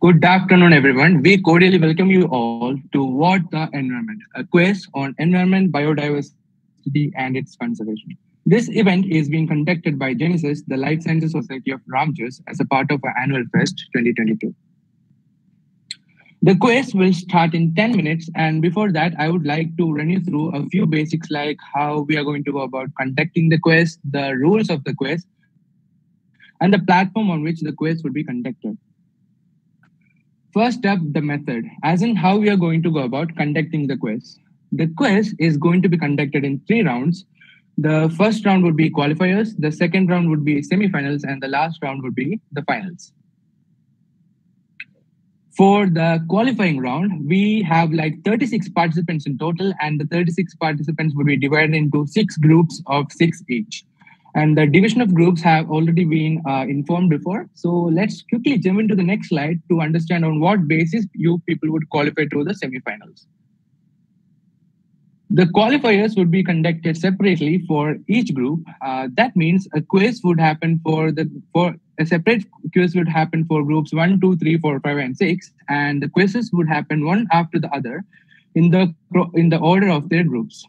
Good afternoon, everyone. We cordially welcome you all to What the Environment, a quiz on environment, biodiversity, and its conservation. This event is being conducted by Genesis, the Life Sciences Society of Ramjas, as a part of our annual fest 2022. The quiz will start in 10 minutes, and before that, I would like to run you through a few basics like how we are going to go about conducting the quiz, the rules of the quiz, and the platform on which the quiz would be conducted. First up, the method, as in how we are going to go about conducting the quiz. The quiz is going to be conducted in three rounds. The first round would be qualifiers, the second round would be semifinals, and the last round would be the finals. For the qualifying round, we have like 36 participants in total, and the 36 participants would be divided into six groups of six each. And the division of groups have already been uh, informed before. So let's quickly jump into the next slide to understand on what basis you people would qualify to the semifinals. The qualifiers would be conducted separately for each group. Uh, that means a quiz would happen for the for a separate quiz would happen for groups one, two, three, four, five, and six, and the quizzes would happen one after the other in the in the order of their groups.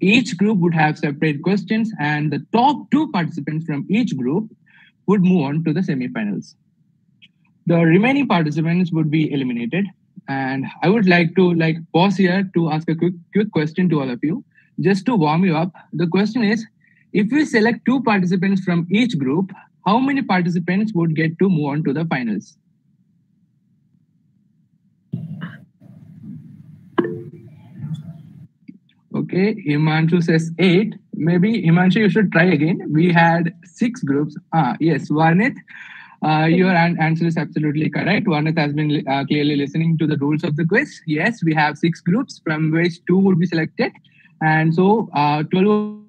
Each group would have separate questions, and the top two participants from each group would move on to the semifinals. The remaining participants would be eliminated, and I would like to like pause here to ask a quick quick question to all of you, just to warm you up. The question is, if we select two participants from each group, how many participants would get to move on to the finals? Okay, Himanshu says eight. Maybe Himanshu, you should try again. We had six groups. Ah, yes, Varnit, uh, your an- answer is absolutely correct. Varnit has been uh, clearly listening to the rules of the quiz. Yes, we have six groups from which two would be selected. And so uh, 12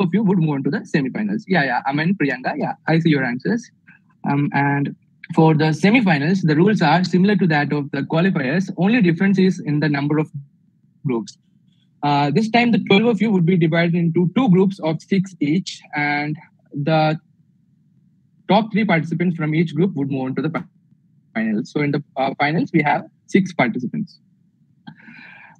of you would move on to the semifinals. Yeah, yeah. Aman, Priyanka. Yeah, I see your answers. Um, and for the semifinals, the rules are similar to that of the qualifiers. Only difference is in the number of groups. Uh, this time, the 12 of you would be divided into two groups of six each, and the top three participants from each group would move on to the finals. So, in the uh, finals, we have six participants.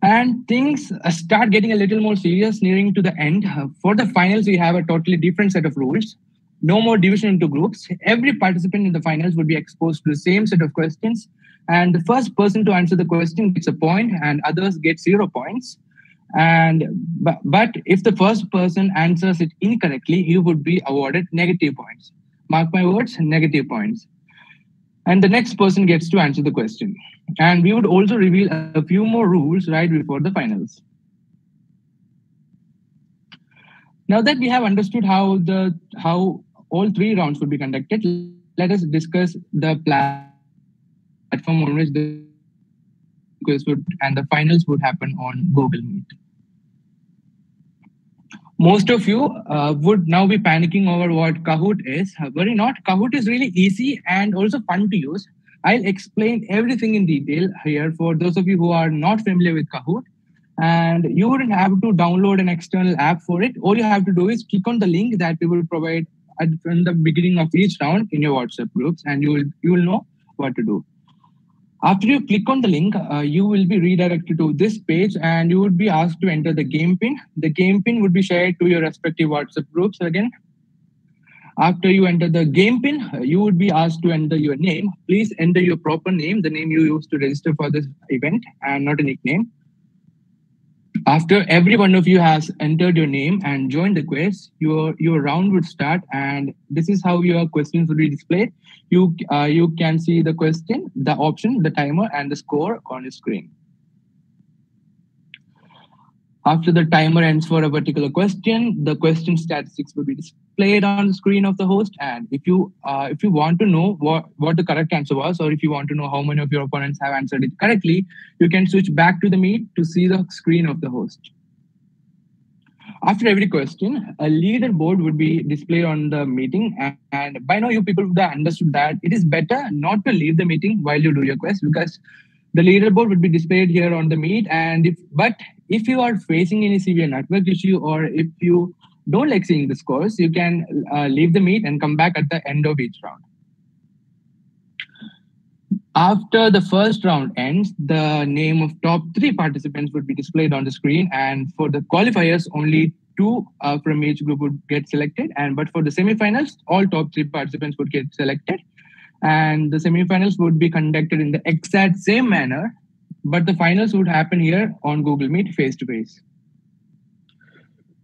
And things uh, start getting a little more serious nearing to the end. For the finals, we have a totally different set of rules. No more division into groups. Every participant in the finals would be exposed to the same set of questions. And the first person to answer the question gets a point, and others get zero points. And but, but if the first person answers it incorrectly, he would be awarded negative points. Mark my words, negative points. And the next person gets to answer the question. And we would also reveal a few more rules right before the finals. Now that we have understood how the how all three rounds would be conducted, let us discuss the platform on which the quiz would and the finals would happen on Google Meet. Most of you uh, would now be panicking over what Kahoot is. Worry not, Kahoot is really easy and also fun to use. I'll explain everything in detail here for those of you who are not familiar with Kahoot. And you wouldn't have to download an external app for it. All you have to do is click on the link that we will provide at from the beginning of each round in your WhatsApp groups, and you will you will know what to do. After you click on the link, uh, you will be redirected to this page and you would be asked to enter the game pin. The game pin would be shared to your respective WhatsApp groups again. After you enter the game pin, uh, you would be asked to enter your name. Please enter your proper name, the name you used to register for this event, and not a nickname. After every one of you has entered your name and joined the quiz, your your round would start, and this is how your questions will be displayed. You uh, you can see the question, the option, the timer, and the score on your screen. After the timer ends for a particular question, the question statistics will be displayed on the screen of the host. And if you uh, if you want to know what, what the correct answer was, or if you want to know how many of your opponents have answered it correctly, you can switch back to the meet to see the screen of the host. After every question, a leaderboard would be displayed on the meeting. And, and by now, you people would have understood that it is better not to leave the meeting while you do your quest because the leaderboard would be displayed here on the meet and if but if you are facing any severe network issue or if you don't like seeing the scores you can uh, leave the meet and come back at the end of each round After the first round ends, the name of top three participants would be displayed on the screen. And for the qualifiers, only two uh, from each group would get selected. And but for the semifinals, all top three participants would get selected. And the semifinals would be conducted in the exact same manner, but the finals would happen here on Google Meet face to face.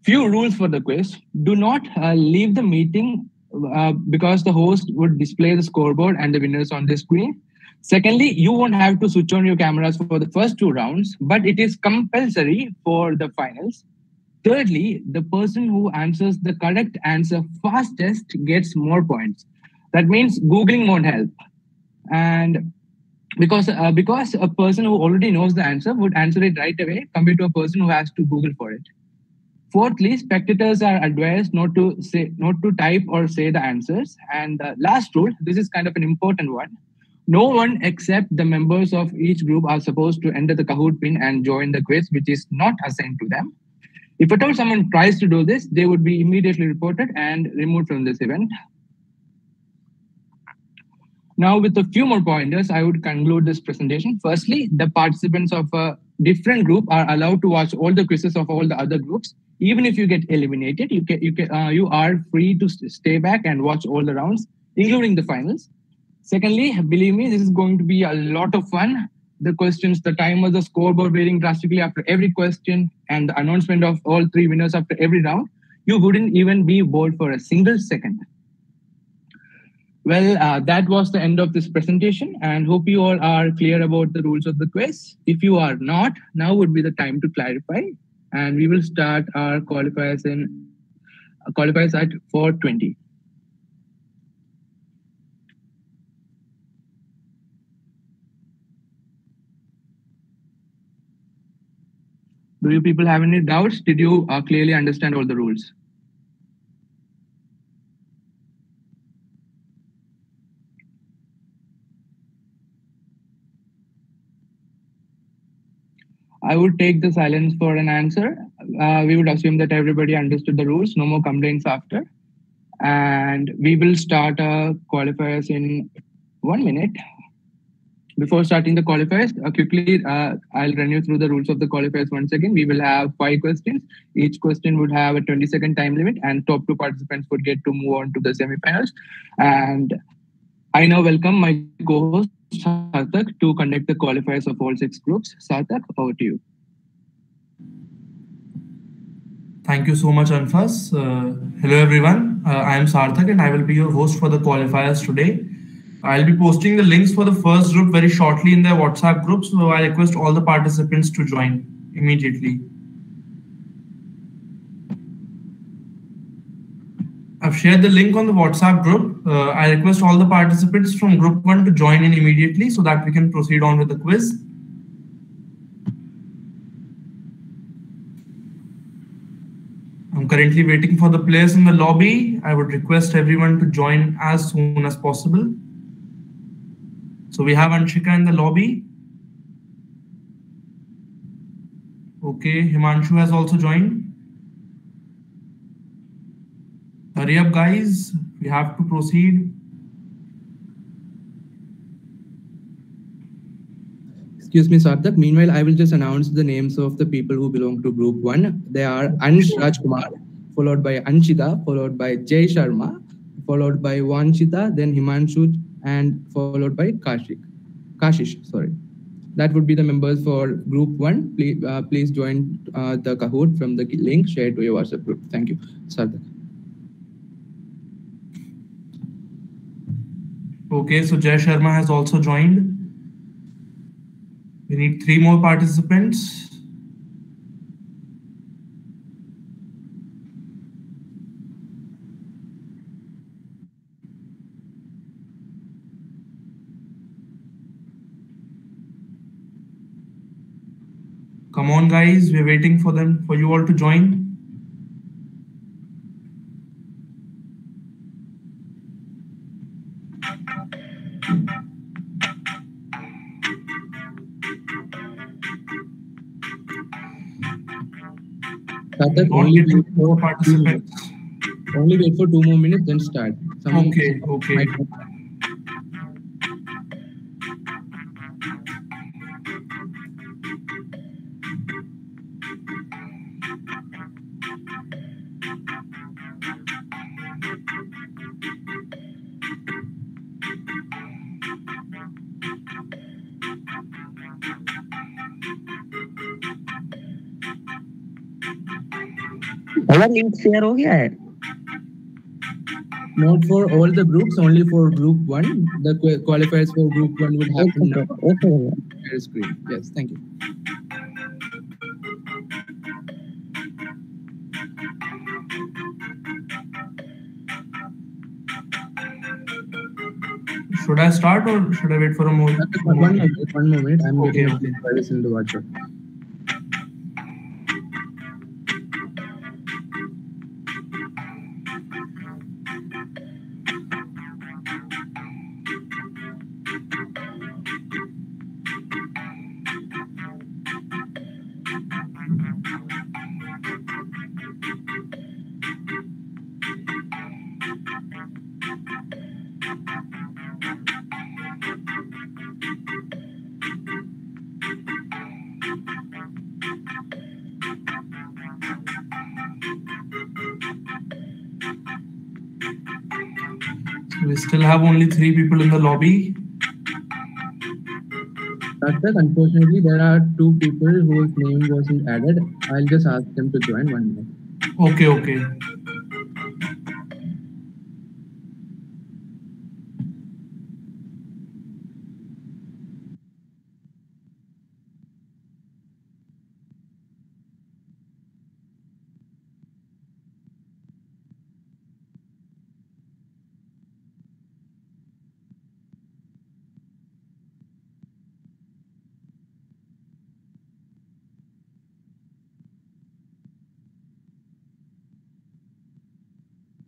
Few rules for the quiz. Do not uh, leave the meeting uh, because the host would display the scoreboard and the winners on the screen. Secondly, you won't have to switch on your cameras for the first two rounds, but it is compulsory for the finals. Thirdly, the person who answers the correct answer fastest gets more points. That means Googling won't help. And because uh, because a person who already knows the answer would answer it right away compared to a person who has to Google for it. Fourthly, spectators are advised not to say, not to type or say the answers. And the last rule, this is kind of an important one. No one except the members of each group are supposed to enter the Kahoot pin and join the quiz, which is not assigned to them. If at all someone tries to do this, they would be immediately reported and removed from this event. Now, with a few more pointers, I would conclude this presentation. Firstly, the participants of a different group are allowed to watch all the quizzes of all the other groups even if you get eliminated, you can you can uh, you are free to stay back and watch all the rounds, including the finals. Secondly, believe me, this is going to be a lot of fun. The questions, the timer, the scoreboard varying drastically after every question, and the announcement of all three winners after every round. You wouldn't even be bored for a single second. Well, uh, that was the end of this presentation and hope you all are clear about the rules of the quiz. If you are not, now would be the time to clarify and we will start our qualifiers in uh, qualifiers at 420. Do you people have any doubts? Did you uh, clearly understand all the rules? I would take the silence for an answer. Uh, we would assume that everybody understood the rules, no more complaints after. And we will start our qualifiers in one minute. Before starting the qualifiers, uh, quickly, uh, I'll run you through the rules of the qualifiers once again. We will have five questions. Each question would have a 20 second time limit, and top two participants would get to move on to the semifinals. And I now welcome my co host, Sarthak to conduct the qualifiers of all six groups. Sarthak, over to you. Thank you so much, Anfas. Uh, hello, everyone. Uh, I am Sarthak and I will be your host for the qualifiers today. I'll be posting the links for the first group very shortly in their WhatsApp group, so I request all the participants to join immediately. I've shared the link on the WhatsApp group. Uh, I request all the participants from group one to join in immediately so that we can proceed on with the quiz. I'm currently waiting for the players in the lobby. I would request everyone to join as soon as possible. So we have Anshika in the lobby. Okay, Himanshu has also joined. Hurry up, guys. We have to proceed. Excuse me, Sarthak. Meanwhile, I will just announce the names of the people who belong to Group 1. They are Ansh Rajkumar, followed by Anshita, followed by Jay Sharma, followed by Wanchita, then Himanshu, and followed by Kashik. Kashish, sorry. That would be the members for Group 1. Please, uh, please join uh, the Kahoot from the link shared to your WhatsApp group. Thank you, Sarthak. Okay, so Jay Sharma has also joined. We need three more participants. Come on, guys. We're waiting for them, for you all to join. Sarthak, only wait for participants. Only wait for two more minutes, then start. Someone okay, okay. भैया link share हो गया है Not for all the groups, only for group one. The qu- qualifiers for group one would happen okay now. Okay भैया Share screen. Yes, thank you. Should I start or should I wait for a more? One moment, one moment. I'm Okay, getting okay. this in the WhatsApp. have only three people in the lobby. Karthik, unfortunately, there are two people whose name wasn't added. I'll just ask them to join one minute. Okay, okay.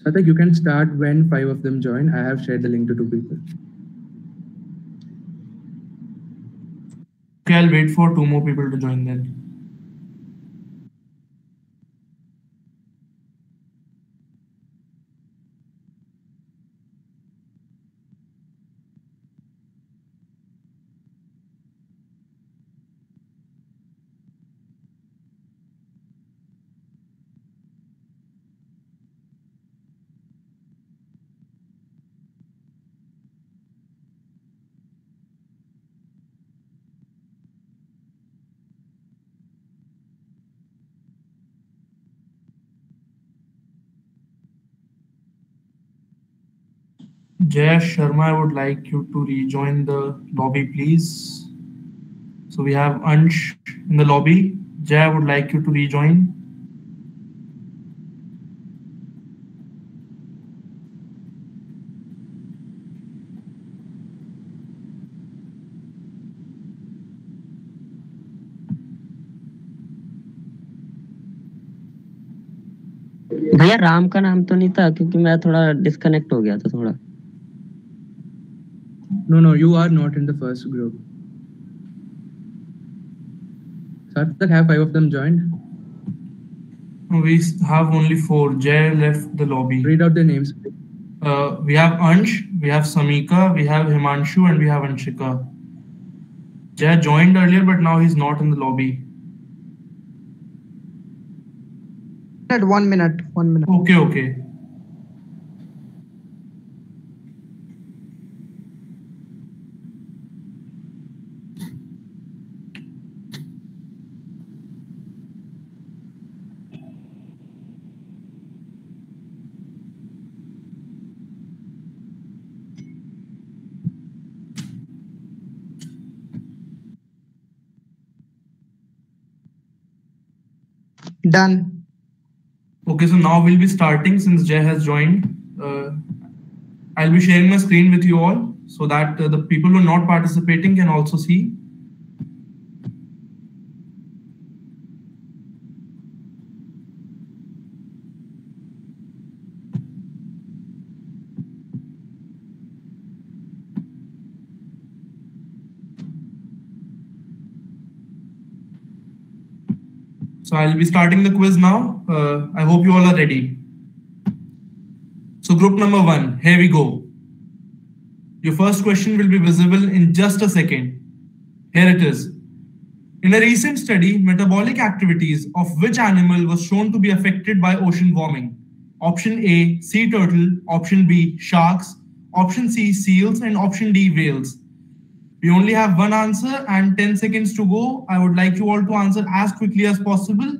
Karthik, you can start when five of them join. I have shared the link to two people. Okay, I'll wait for two more people to join then. Jayesh Sharma, I would like you to rejoin the lobby, please. So we have Ansh in the lobby. Jay, I would like you to rejoin. भैया राम का नाम तो नहीं था क्योंकि मैं थोड़ा disconnect हो गया था थोड़ा No, no, you are not in the first group. Karthik, have five of them joined? We have only four. Jay left the lobby. Read out their names. Uh, we have Ansh, we have Samika, we have Himanshu, and we have Anshika. Jay joined earlier, but now he's not in the lobby. At one minute, one minute. Okay, okay. Done. Okay, so now we'll be starting since Jay has joined. Uh, I'll be sharing my screen with you all so that uh, the people who are not participating can also see. So I'll be starting the quiz now. Uh, I hope you all are ready. So group number one, here we go. Your first question will be visible in just a second. Here it is. In a recent study, metabolic activities of which animal was shown to be affected by ocean warming? Option A, sea turtle. Option B, sharks. Option C, seals. And option D, whales. We only have one answer and 10 seconds to go. I would like you all to answer as quickly as possible.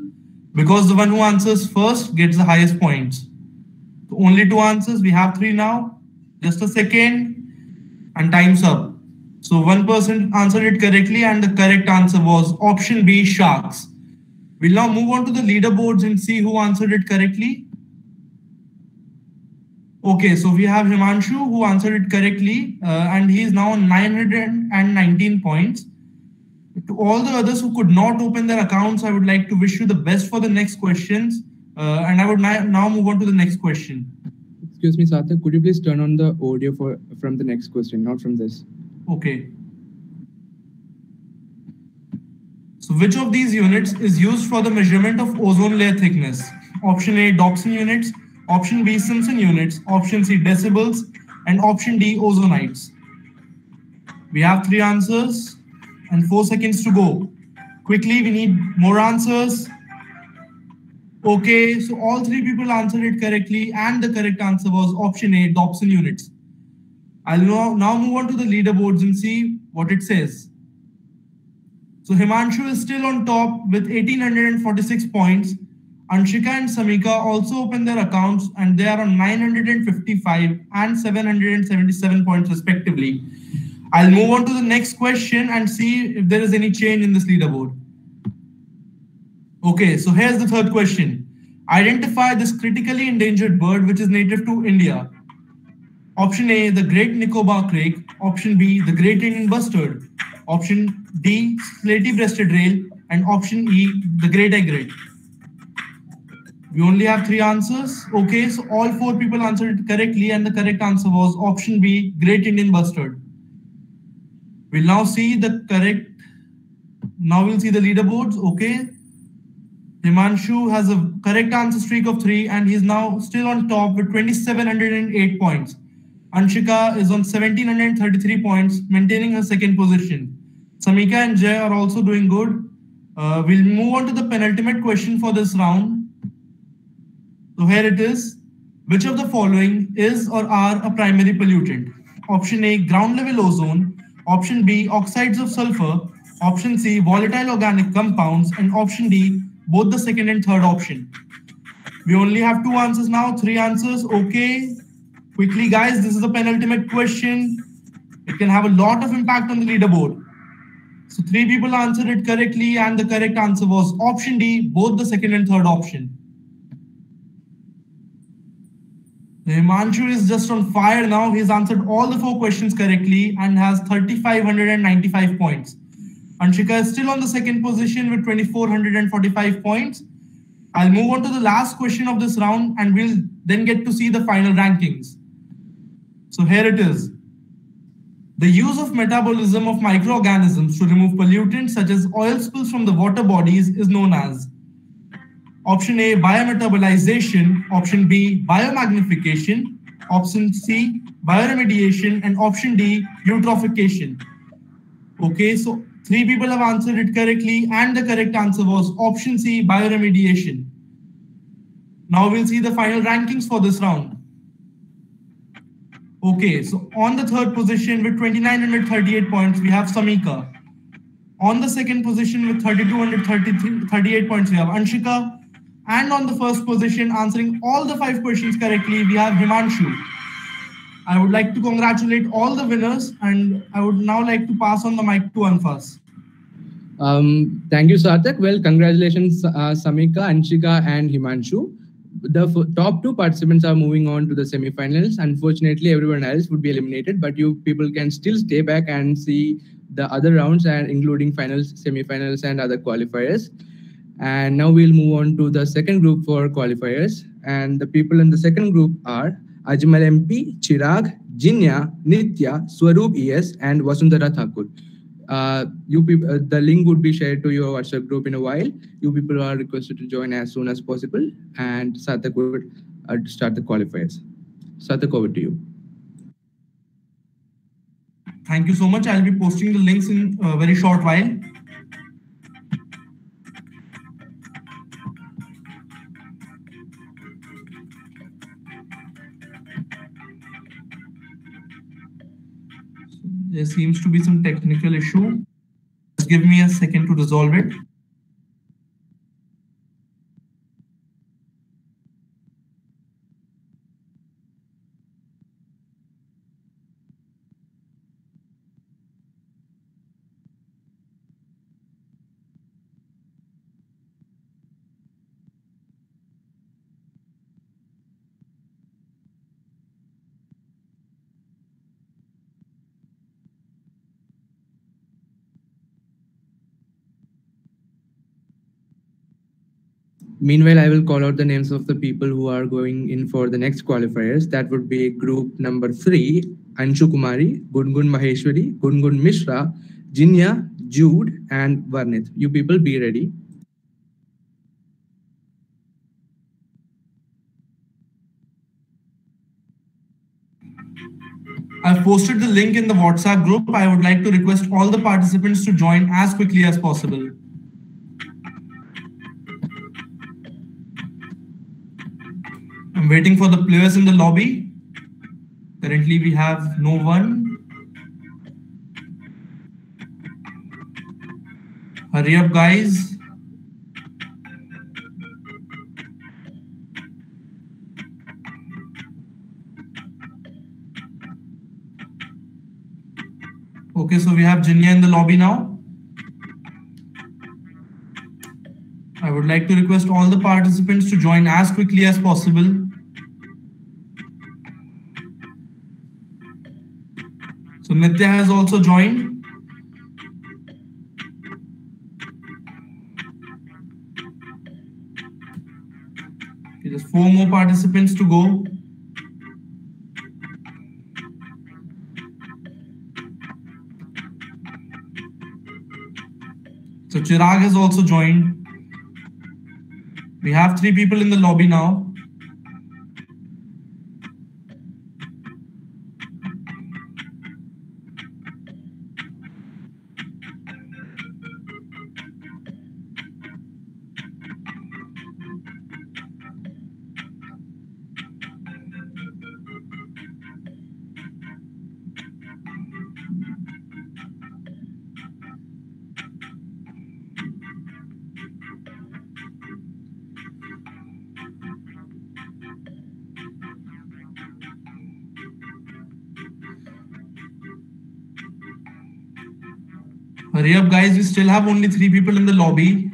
because the one who answers first gets the highest points. So only two answers. We have three now. Just a second, and time's up. So one person answered it correctly, and the correct answer was option B, sharks. We'll now move on to the leaderboards and see who answered it correctly. Okay, so we have Himanshu who answered it correctly, uh, and he is now on 919 points. To all the others who could not open their accounts, I would like to wish you the best for the next questions. Uh, and I would now move on to the next question. Excuse me, Sarthak, could you please turn on the audio for from the next question, not from this? Okay. So which of these units is used for the measurement of ozone layer thickness? Option A, Dobson units, option B, Simpson units, option C, decibels, and option D, ozonites. We have three answers and four seconds to go. Quickly, we need more answers. Okay, so all three people answered it correctly, and the correct answer was option A, Dobson units. I'll now, now move on to the leaderboards and see what it says. So Himanshu is still on top with 1846 points. Anshika and Samika also opened their accounts and they are on 955 and 777 points respectively. I'll move on to the next question and see if there is any change in this leaderboard. Okay, so here's the third question. Identify this critically endangered bird which is native to India. Option A, the Great Nicobar crake. Option B, the Great Indian Bustard. Option D, slaty breasted rail. And option E, the Great Egret. We only have three answers. Okay, so all four people answered correctly, and the correct answer was option B, Great Indian Bustard. We'll now see the correct. Now we'll see the leaderboards. Okay. Himanshu has a correct answer streak of three, and he's now still on top with 2,708 points. Anshika is on 1,733 points, maintaining her second position. Samika and Jay are also doing good. Uh, we'll move on to the penultimate question for this round. So here it is. Which of the following is or are a primary pollutant? Option A, ground level ozone. Option B, oxides of sulfur. Option C, volatile organic compounds. And option D, both the second and third option. We only have two answers now, three answers. Okay. Quickly, guys, this is the penultimate question. It can have a lot of impact on the leaderboard. So three people answered it correctly, and the correct answer was option D, both the second and third option. Himanshu is just on fire now. He's answered all the four questions correctly and has 3,595 points. Anshika is still on the second position with 2,445 points. I'll move on to the last question of this round and we'll then get to see the final rankings. So here it is. The use of metabolism of microorganisms to remove pollutants such as oil spills from the water bodies is known as Option A, biometabolization. Option B, biomagnification. Option C, bioremediation. And option D, eutrophication. Okay, so three people have answered it correctly, and the correct answer was option C, bioremediation. Now we'll see the final rankings for this round. Okay, so on the third position with 2938 points, we have Samika. On the second position with 3238 points, we have Anshika. And on the first position, answering all the five questions correctly, we have Himanshu. I would like to congratulate all the winners, and I would now like to pass on the mic to Anfas. Um, thank you, Sarthak. Well, congratulations, uh, Samika, Anshika, and Himanshu. The top two participants are moving on to the semifinals. Unfortunately, everyone else would be eliminated, but you people can still stay back and see the other rounds, and including finals, semifinals, and other qualifiers. And now we'll move on to the second group for qualifiers. And the people in the second group are Ajmal MP, Chirag, Jinya, Nitya, Swaroop ES, and Vasundhara Thakur. Uh, you people, uh, the link would be shared to your WhatsApp group in a while. You people are requested to join as soon as possible, and Sarthak would uh, start the qualifiers. Sarthak, over to you. Thank you so much. I'll be posting the links in a very short while. There seems to be some technical issue. Just give me a second to resolve it. Meanwhile, I will call out the names of the people who are going in for the next qualifiers. That would be group number three, Anshu Kumari, Gungun Maheshwari, Gungun Mishra, Jinya, Jude, and Varnit. You people be ready. I've posted the link in the WhatsApp group. I would like to request all the participants to join as quickly as possible. Waiting for the players in the lobby. Currently, we have no one. Hurry up, guys. Okay, so we have Jinya in the lobby now. I would like to request all the participants to join as quickly as possible. So Nitya has also joined. Okay, just four more participants to go. So Chirag has also joined. We have three people in the lobby now. Hurry up, guys. We still have only three people in the lobby.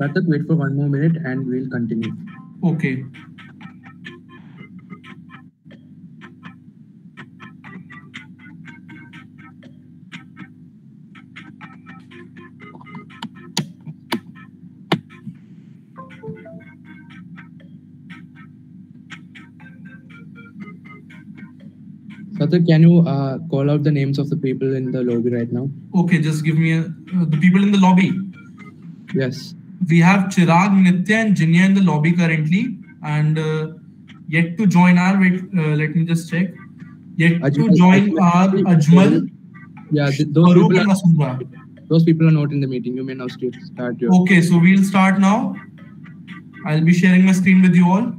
Karthik, wait for one more minute and we'll continue. Okay. Karthik, can you uh, call out the names of the people in the lobby right now? Okay, just give me a, uh, the people in the lobby. Yes. We have Chirag, Nitya, and Jinya in the lobby currently, and uh, yet to join our. Wait, uh, let me just check. Yet to join our Ajmal, Yeah, th- those people, are, those people are not in the meeting. You may now start your. Okay, so we'll start now. I'll be sharing my screen with you all.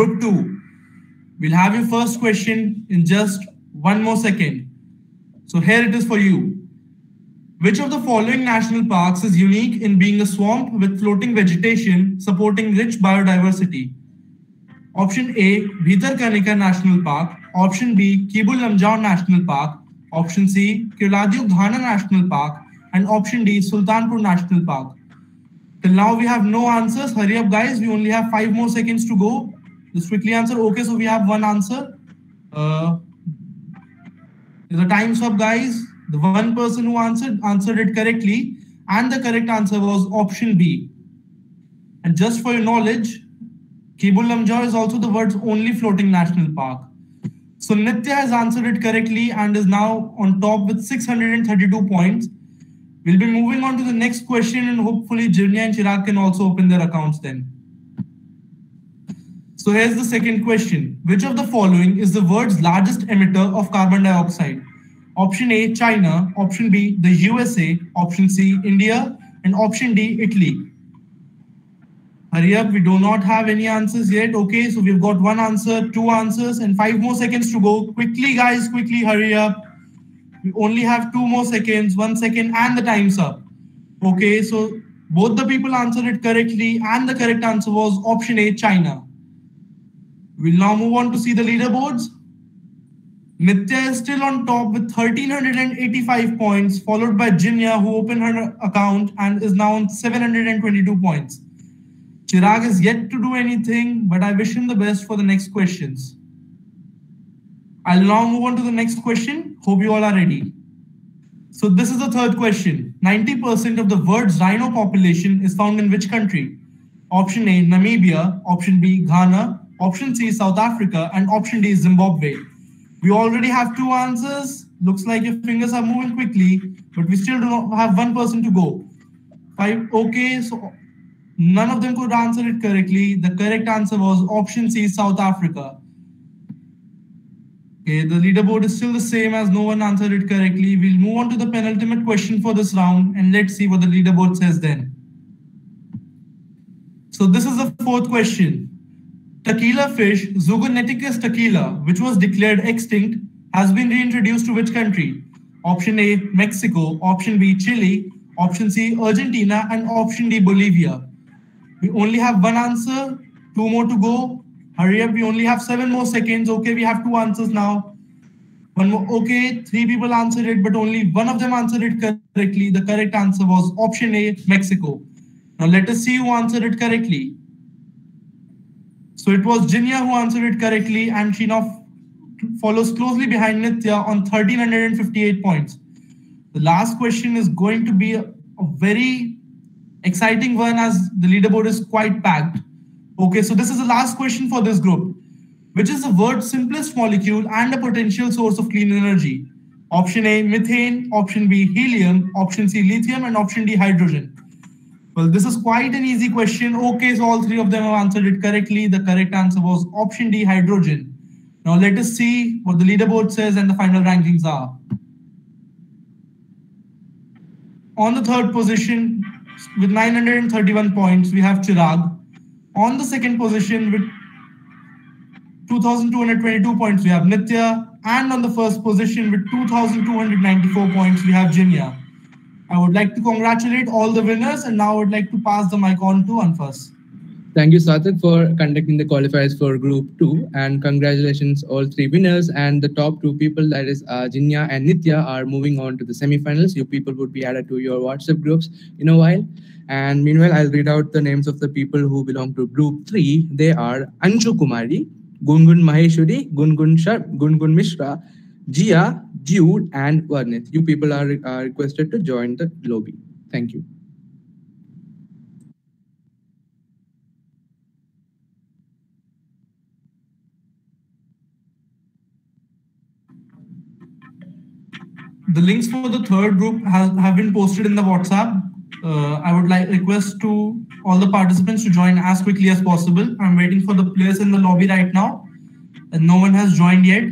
Group two, we'll have your first question in just one more second. So here it is for you. Which of the following national parks is unique in being a swamp with floating vegetation supporting rich biodiversity? Option A, Bhitarkanika National Park. Option B, Keibul Lamjao National Park. Option C, Keoladeo Ghana National Park. And option D, Sultanpur National Park. Till now, we have no answers. Hurry up, guys. We only have five more seconds to go. Just quickly answer. Okay, so we have one answer. Uh, the time's up, guys. The one person who answered answered it correctly, and the correct answer was option B. And just for your knowledge, Keibul Lamjao is also the world's only floating national park. So Nitya has answered it correctly and is now on top with 632 points. We'll be moving on to the next question and hopefully Jinya and Chirag can also open their accounts then. So here's the second question. Which of the following is the world's largest emitter of carbon dioxide? Option A, China. Option B, the USA. Option C, India. And option D, Italy. Hurry up, we do not have any answers yet. Okay, so we've got one answer, two answers, and five more seconds to go. Quickly, guys, quickly, hurry up. We only have two more seconds, one second, and the time's up. Okay, so both the people answered it correctly, and the correct answer was option A, China. We'll now move on to see the leaderboards. Nitya is still on top with 1385 points, followed by Jinya, who opened her account and is now on 722 points. Chirag is yet to do anything, but I wish him the best for the next questions. I'll now move on to the next question. Hope you all are ready. So this is the third question. 90% of the world's rhino population is found in which country? Option A, Namibia. Option B, Ghana. Option C, is South Africa. And option D, is Zimbabwe. We already have two answers. Looks like your fingers are moving quickly, but we still do not have one person to go. Five, okay, so none of them could answer it correctly. The correct answer was option C, South Africa. Okay, the leaderboard is still the same as no one answered it correctly. We'll move on to the penultimate question for this round and let's see what the leaderboard says then. So this is the fourth question. Tequila fish, Zoogoneticus tequila, which was declared extinct, has been reintroduced to which country? Option A, Mexico. Option B, Chile. Option C, Argentina. And option D, Bolivia. We only have one answer, two more to go. Hurry up, we only have seven more seconds. Okay, we have two answers now. One more, okay, three people answered it, but only one of them answered it correctly. The correct answer was option A, Mexico. Now let us see who answered it correctly. So it was Jinya who answered it correctly, and she now follows closely behind Nitya on 1358 points. The last question is going to be a, a very exciting one as the leaderboard is quite packed. Okay, so this is the last question for this group. Which is the world's simplest molecule and a potential source of clean energy? Option A, methane. Option B, helium. Option C, lithium. And option D, hydrogen. Well, this is quite an easy question. Okay, so all three of them have answered it correctly. The correct answer was option D, hydrogen. Now let us see what the leaderboard says and the final rankings are. On the third position with 931 points, we have Chirag. On the second position with 2,222 points, we have Nitya. And on the first position with 2,294 points, we have Jinya. I would like to congratulate all the winners and now I would like to pass the mic on to Anfas. Thank you, Sarthak, for conducting the qualifiers for Group 2. And congratulations, all three winners. And the top two people, that is uh, Jinya and Nitya, are moving on to the semifinals. You people would be added to your WhatsApp groups in a while. And meanwhile, I'll read out the names of the people who belong to Group 3. They are Anshu Kumari, Gungun Maheshwari, Gungun Sharp, Gungun Mishra, Jia, Jude, and Varnith. You people are uh, requested to join the lobby. Thank you. The links for the third group have, have been posted in the WhatsApp. Uh, I would like request to all the participants to join as quickly as possible. I'm waiting for the players in the lobby right now, and no one has joined yet.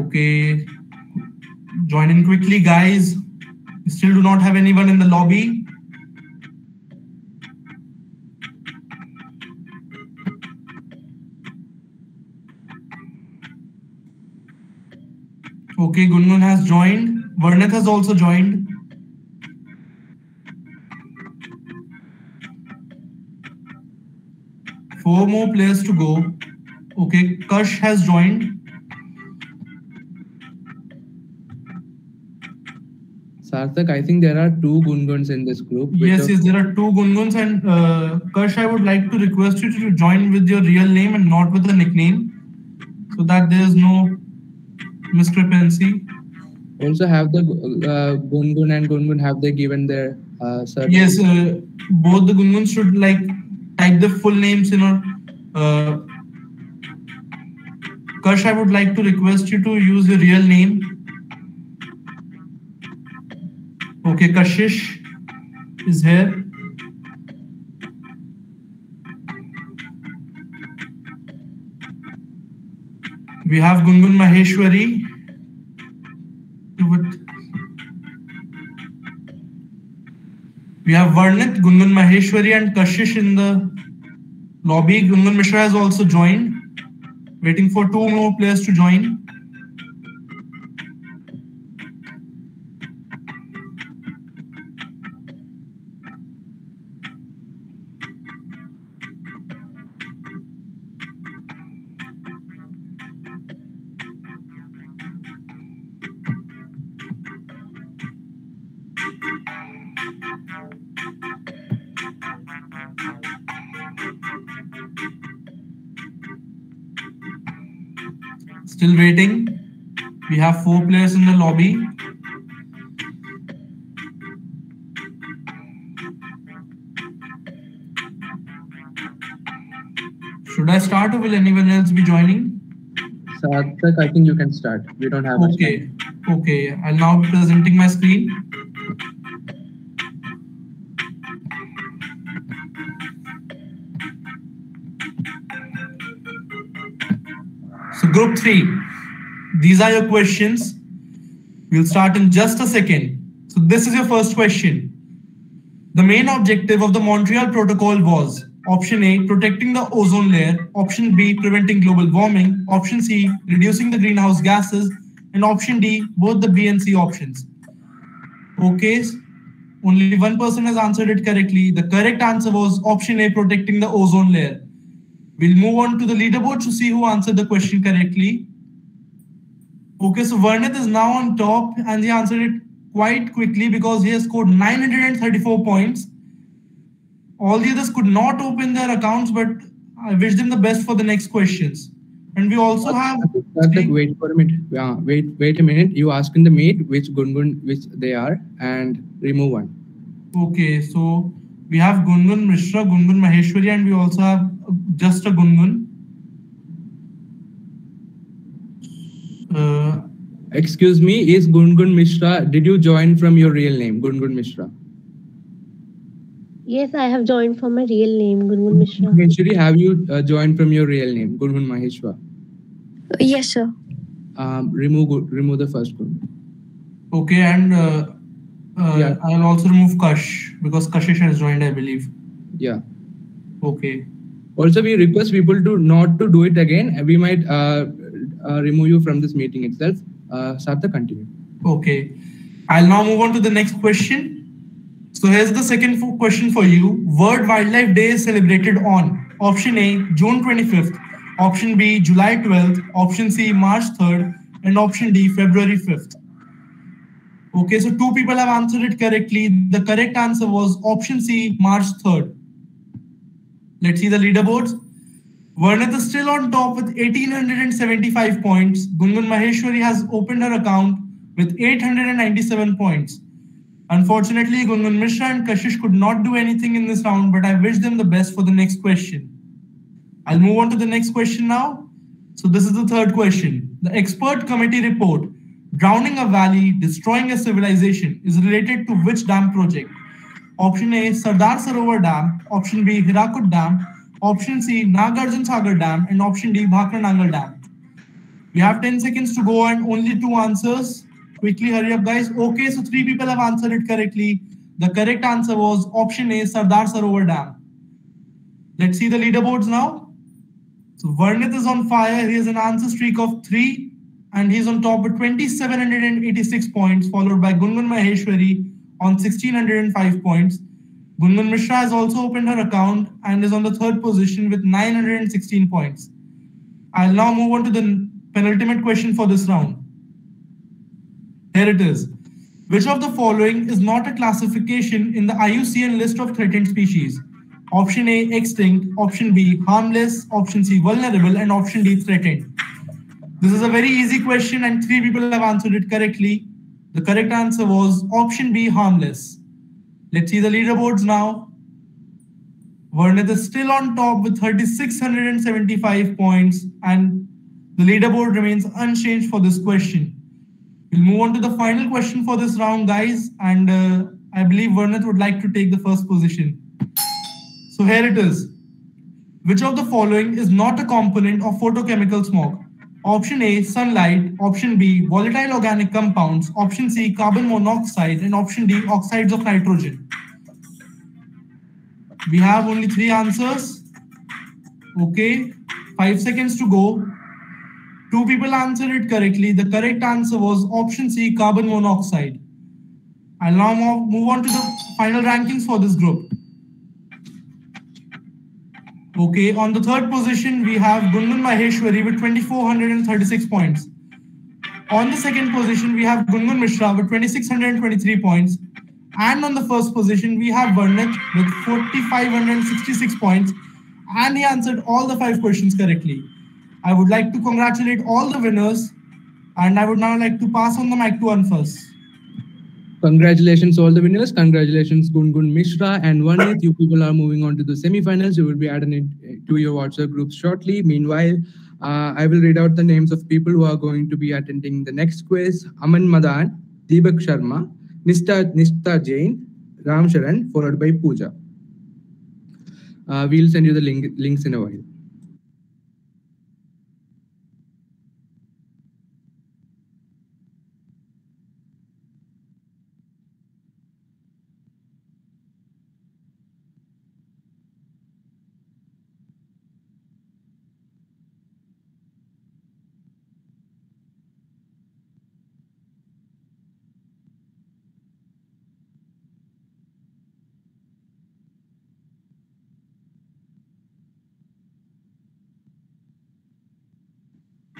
Okay, join in quickly, guys. We still do not have anyone in the lobby. Okay, Gungun has joined. Varnith has also joined. Four more players to go. Okay, Kush has joined. Sarthak, I think there are two Gunguns in this group. Yes, yes, there are two Gunguns and uh, I would like to request you to join with your real name and not with the nickname so that there is no discrepancy. Also, have the uh, Gungun and Gungun have they given their uh? Yes, uh, both the Gunguns should like type the full names in or uh, I would like to request you to use your real name. Okay, Kashish is here. We have Gungun Maheshwari. We have Varnit, Gungun Maheshwari, and Kashish in the lobby. Gungun Mishra has also joined. Waiting for two more players to join. Waiting. We have four players in the lobby. Should I start or will anyone else be joining? Sarthak, I think you can start. We don't have Okay, okay. I'll now be presenting my screen. So group three, these are your questions. We'll start in just a second. So this is your first question. The main objective of the Montreal Protocol was option A, protecting the ozone layer, option B, preventing global warming, option C, reducing the greenhouse gases, and option D, both the B and C options. Okay, only one person has answered it correctly. The correct answer was option A, protecting the ozone layer. We'll move on to the leaderboard to see who answered the question correctly. Okay, so Varnit is now on top and he answered it quite quickly because he has scored 934 points. All the others could not open their accounts, but I wish them the best for the next questions. And we also have Sarthak, wait for a minute. Yeah, wait, wait a minute. You ask in the meet which Gungun which they are and remove one. okay, so we have Gungun Mishra, Gungun Maheshwari, and we also have just a Gungun. Uh, Excuse me, is Gungun Mishra? Did you join from your real name, Gungun Mishra? Yes, I have joined from my real name, Gungun Mishra. Maheshwari, have you uh, joined from your real name, Gungun Maheshwar? Yes, sir. Um, remove remove the first Gungun. okay, and uh, uh, Yeah. I'll also remove Kash because Kashish has joined, I believe. Yeah. Okay. Also, we request people to not to do it again. We might uh, remove you from this meeting itself. Uh, Sarthak, continue. Okay. I'll now move on to the next question. So here's the second question for you. World Wildlife Day is celebrated on option A, June 25th, option B, July 12th, option C, March 3rd, and option D, February 5th. Okay, so two people have answered it correctly. The correct answer was option C, March 3rd. Let's see the leaderboards. Varnit is still on top with 1875 points. Gungun Maheshwari has opened her account with 897 points. Unfortunately, Gungun Mishra and Kashish could not do anything in this round, but I wish them the best for the next question. I'll move on to the next question now. So, this is the third question. The expert committee report, Drowning a Valley, Destroying a Civilization, is related to which dam project? Option A, Sardar Sarovar Dam. Option B, Hirakud Dam. Option C, Nagarjun Sagar Dam. And option D, Bhakra Nangal Dam. We have 10 seconds to go and only two answers. Quickly hurry up, guys. Okay, so three people have answered it correctly. The correct answer was option A, Sardar Sarovar Dam. Let's see the leaderboards now. So Varnit is on fire. He has an answer streak of three, and he's on top with 2,786 points, followed by Gungun Maheshwari on 1,605 points. Gungun Mishra has also opened her account and is on the third position with 916 points. I'll now move on to the penultimate question for this round. Here it is. Which of the following is not a classification in the IUCN list of threatened species? Option A, extinct. Option B, harmless. Option C, vulnerable. And option D, threatened. This is a very easy question and three people have answered it correctly. The correct answer was option B, harmless. Let's see the leaderboards now. Varnit is still on top with 3,675 points and the leaderboard remains unchanged for this question. We'll move on to the final question for this round, guys. And uh, I believe Varnit would like to take the first position. So here it is. Which of the following is not a component of photochemical smog? Option A, sunlight. Option B, volatile organic compounds. Option C, carbon monoxide. And option D, oxides of nitrogen. We have only three answers. Okay, five seconds to go. Two people answered it correctly. The correct answer was option C, carbon monoxide. I'll now move on to the final rankings for this group. Okay, on the third position, we have Gungun Maheshwari with 2,436 points. On the second position, we have Gungun Mishra with 2,623 points. And on the first position, we have Varnit with 4,566 points. And he answered all the five questions correctly. I would like to congratulate all the winners and I would now like to pass on the mic to Anfas. Congratulations, all the winners. Congratulations, Gungun Mishra and Varnith. You people are moving on to the semifinals. You will be added in, to your WhatsApp groups shortly. Meanwhile, uh, I will read out the names of people who are going to be attending the next quiz. Aman Madan, Deepak Sharma, Nista, Nista Jain, Ram Sharan, followed by Pooja. Uh, we'll send you the link, links in a while.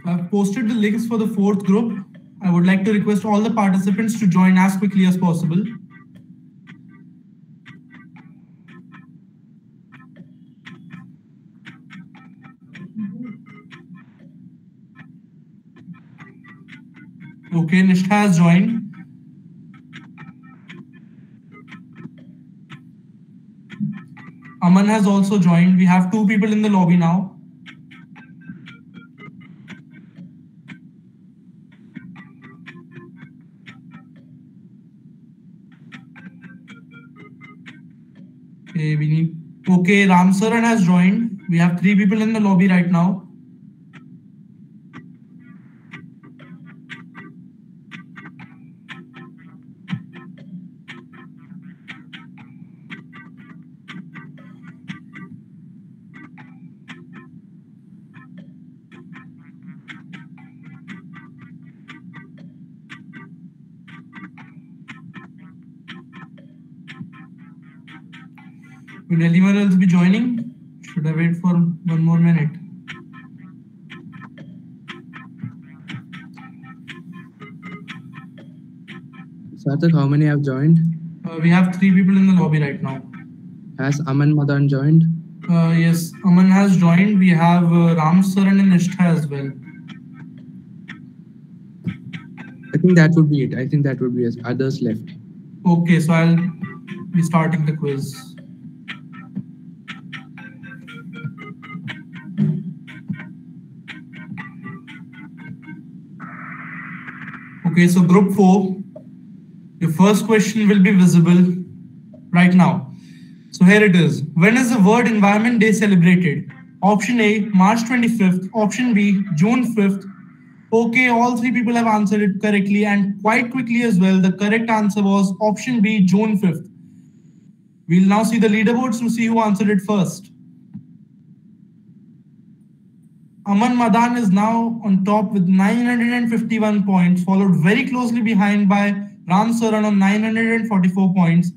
I've posted the links for the fourth group. I would like to request all the participants to join as quickly as possible. Okay, Nishtha has joined. Aman has also joined. We have two people in the lobby now. Okay, Ram Ramsaran has joined. We have three people in the lobby right now. Will anyone else be joining? Should I wait for one more minute? Sarthak, how many have joined? Uh, we have three people in the lobby right now. Has Aman Madan joined? Uh, yes, Aman has joined. We have uh, Ram Saran and Nishtha as well. I think that would be it. I think that would be as others left. Okay, so I'll be starting the quiz. Okay, so group four, your first question will be visible right now. So here it is. When is the World Environment Day celebrated? Option A, March 25th. Option B, June 5th. Okay, all three people have answered it correctly and quite quickly as well. The correct answer was option B, June 5th. We'll now see the leaderboards to see who answered it first. Aman Madan is now on top with 951 points, followed very closely behind by Ram Saran on 944 points.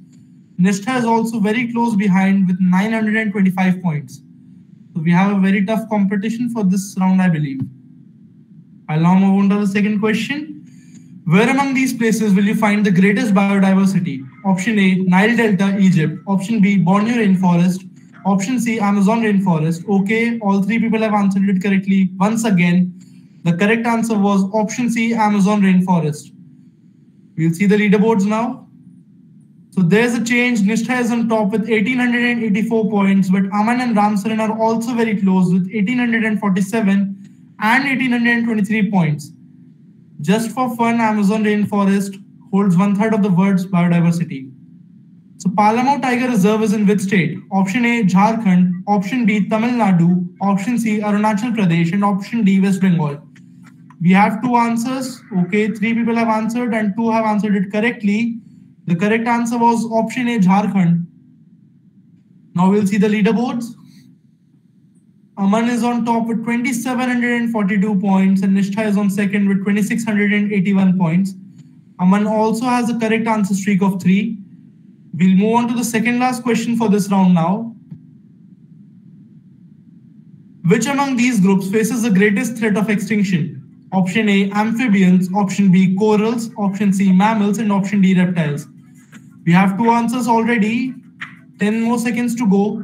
Nishtha is also very close behind with 925 points. So we have a very tough competition for this round, I believe. I'll now move on to the second question. Where among these places will you find the greatest biodiversity? Option A, Nile Delta, Egypt. Option B, Borneo Rainforest. Option C, Amazon rainforest. Okay, all three people have answered it correctly. Once again, the correct answer was option C, Amazon rainforest. We'll see the leaderboards now. So there's a change. Nishtha is on top with 1884 points, but Aman and Ramsaran are also very close with 1847 and 1823 points. Just for fun, Amazon rainforest holds one third of the world's biodiversity. So Palamau Tiger Reserve is in which state? Option A, Jharkhand. Option B, Tamil Nadu. Option C, Arunachal Pradesh. And option D, West Bengal. We have two answers. Okay, three people have answered and two have answered it correctly. The correct answer was option A, Jharkhand. Now we'll see the leaderboards. Aman is on top with 2742 points and Nishtha is on second with 2681 points. Aman also has a correct answer streak of three. We'll move on to the second last question for this round now. Which among these groups faces the greatest threat of extinction? Option A, amphibians. Option B, corals. Option C, mammals. And option D, reptiles. We have two answers already. 10 more seconds to go.